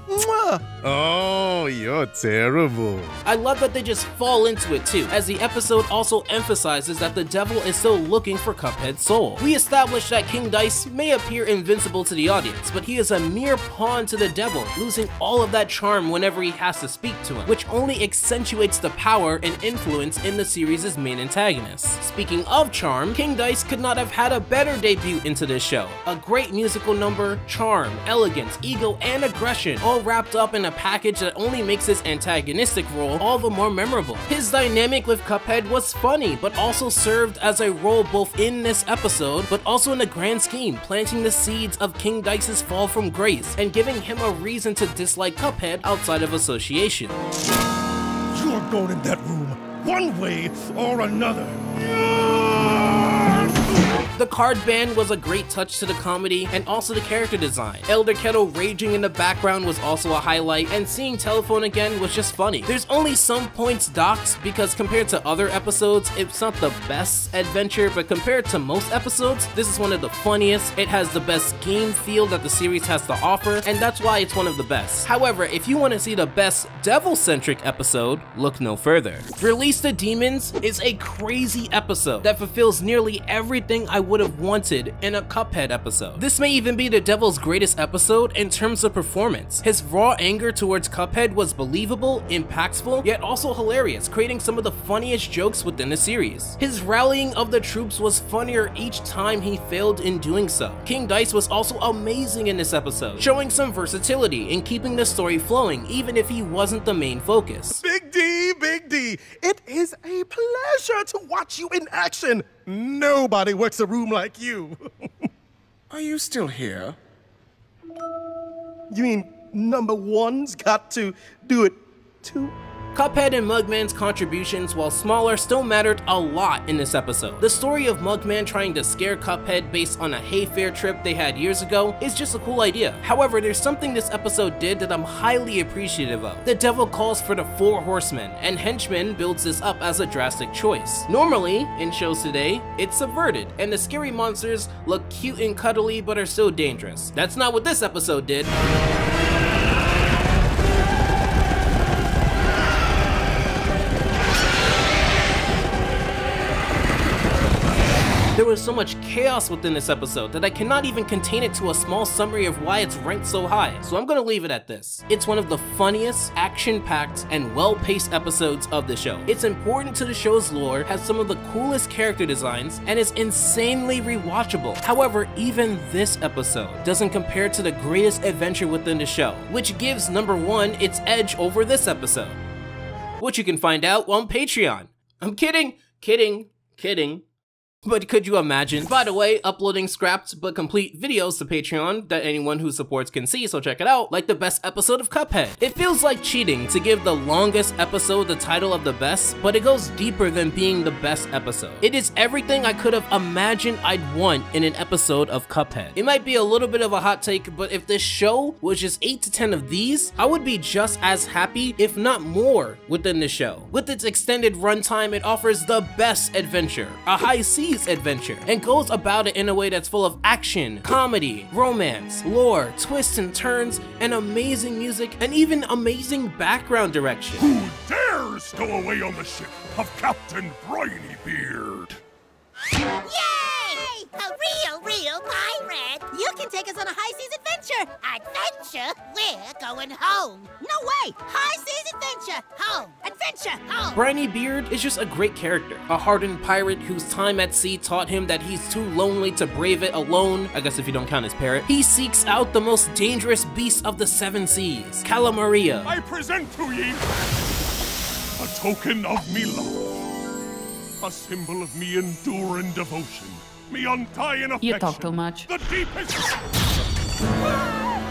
Oh, you're terrible. I love that they just fall into it too, as the episode also emphasizes that the devil is still looking for Cuphead's soul. We establish that King Dice may appear invincible to the audience, but he is a mere pawn to the devil, losing all of that charm whenever he has to speak to him, which only accentuates the power and influence in the series' main antagonist. Speaking of charm, King Dice could not have had a better debut into this show. A great musical number, charm, elegance, ego, and aggression, all wrapped up in a package that only makes his antagonistic role all the more memorable. His dynamic with Cuphead was funny, but also served as a role both in this episode, but also in the grand scheme, planting the seeds of King Dice's fall from grace, and giving him a reason to dislike Cuphead outside of association. You're going in that room one way or another. The card ban was a great touch to the comedy and also the character design. Elder Kettle raging in the background was also a highlight, and seeing Telephone again was just funny. There's only some points docked because compared to other episodes, it's not the best adventure, but compared to most episodes, this is one of the funniest. It has the best game feel that the series has to offer, and that's why it's one of the best. However, if you want to see the best devil-centric episode, look no further. Release the Demons is a crazy episode that fulfills nearly everything I would have wanted in a Cuphead episode. This may even be the Devil's greatest episode in terms of performance. His raw anger towards Cuphead was believable, impactful, yet also hilarious, creating some of the funniest jokes within the series. His rallying of the troops was funnier each time he failed in doing so. King Dice was also amazing in this episode, showing some versatility in keeping the story flowing even if he wasn't the main focus. Big D, D, it is a pleasure to watch you in action. Nobody works a room like you. Are you still here? You mean number one's got to do it too? Cuphead and Mugman's contributions, while smaller, still mattered a lot in this episode. The story of Mugman trying to scare Cuphead based on a hay fair trip they had years ago is just a cool idea. However, there's something this episode did that I'm highly appreciative of. The devil calls for the four horsemen, and Henchman builds this up as a drastic choice. Normally, in shows today, it's subverted, and the scary monsters look cute and cuddly but are still dangerous. That's not what this episode did. Was so much chaos within this episode that I cannot even contain it to a small summary of why it's ranked so high, so I'm gonna leave it at this. It's one of the funniest, action-packed, and well-paced episodes of the show. It's important to the show's lore, has some of the coolest character designs, and is insanely rewatchable. However, even this episode doesn't compare to the greatest adventure within the show, which gives number one its edge over this episode. Which you can find out on Patreon. I'm kidding, kidding, kidding. But could you imagine? By the way, uploading scrapped but complete videos to Patreon that anyone who supports can see, so check it out, like the best episode of Cuphead. It feels like cheating to give the longest episode the title of the best, but it goes deeper than being the best episode. It is everything I could have imagined I'd want in an episode of Cuphead. It might be a little bit of a hot take, but if this show was just 8 to 10 of these, I would be just as happy, if not more, within the show. With its extended runtime, it offers the best adventure, a high seas adventure, and goes about it in a way that's full of action, comedy, romance, lore, twists and turns, and amazing music, and even amazing background direction. Who dares go away on the ship of Captain Briny Beard? Yay! A real, real pirate! You can take us on a high seas adventure! Adventure? We're going home. No way! High seas adventure! Home. Adventure! Home. Briny Beard is just a great character, a hardened pirate whose time at sea taught him that he's too lonely to brave it alone, I guess if you don't count his parrot. He seeks out the most dangerous beast of the seven seas, Cala Maria. I present to ye a token of me love, a symbol of me enduring devotion, me undying affection. You talk too much. The deepest.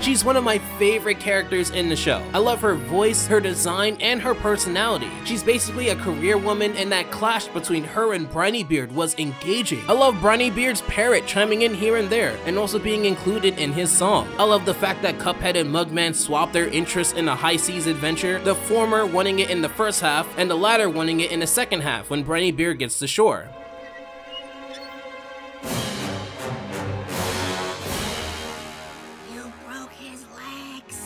She's one of my favorite characters in the show. I love her voice, her design, and her personality. She's basically a career woman and that clash between her and Briny Beard was engaging. I love Briny Beard's parrot chiming in here and there and also being included in his song. I love the fact that Cuphead and Mugman swap their interest in a high seas adventure, the former wanting it in the first half and the latter wanting it in the second half when Briny Beard gets to shore.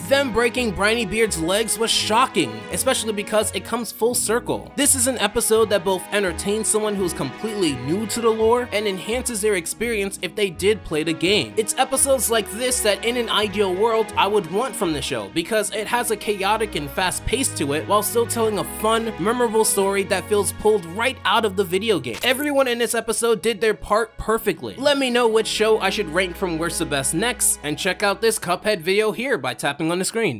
Them breaking Brineybeard's legs was shocking, especially because it comes full circle. This is an episode that both entertains someone who's completely new to the lore and enhances their experience if they did play the game. It's episodes like this that in an ideal world I would want from the show because it has a chaotic and fast pace to it while still telling a fun, memorable story that feels pulled right out of the video game. Everyone in this episode did their part perfectly. Let me know which show I should rank from worst to best next and check out this Cuphead video here by tapping on the screen.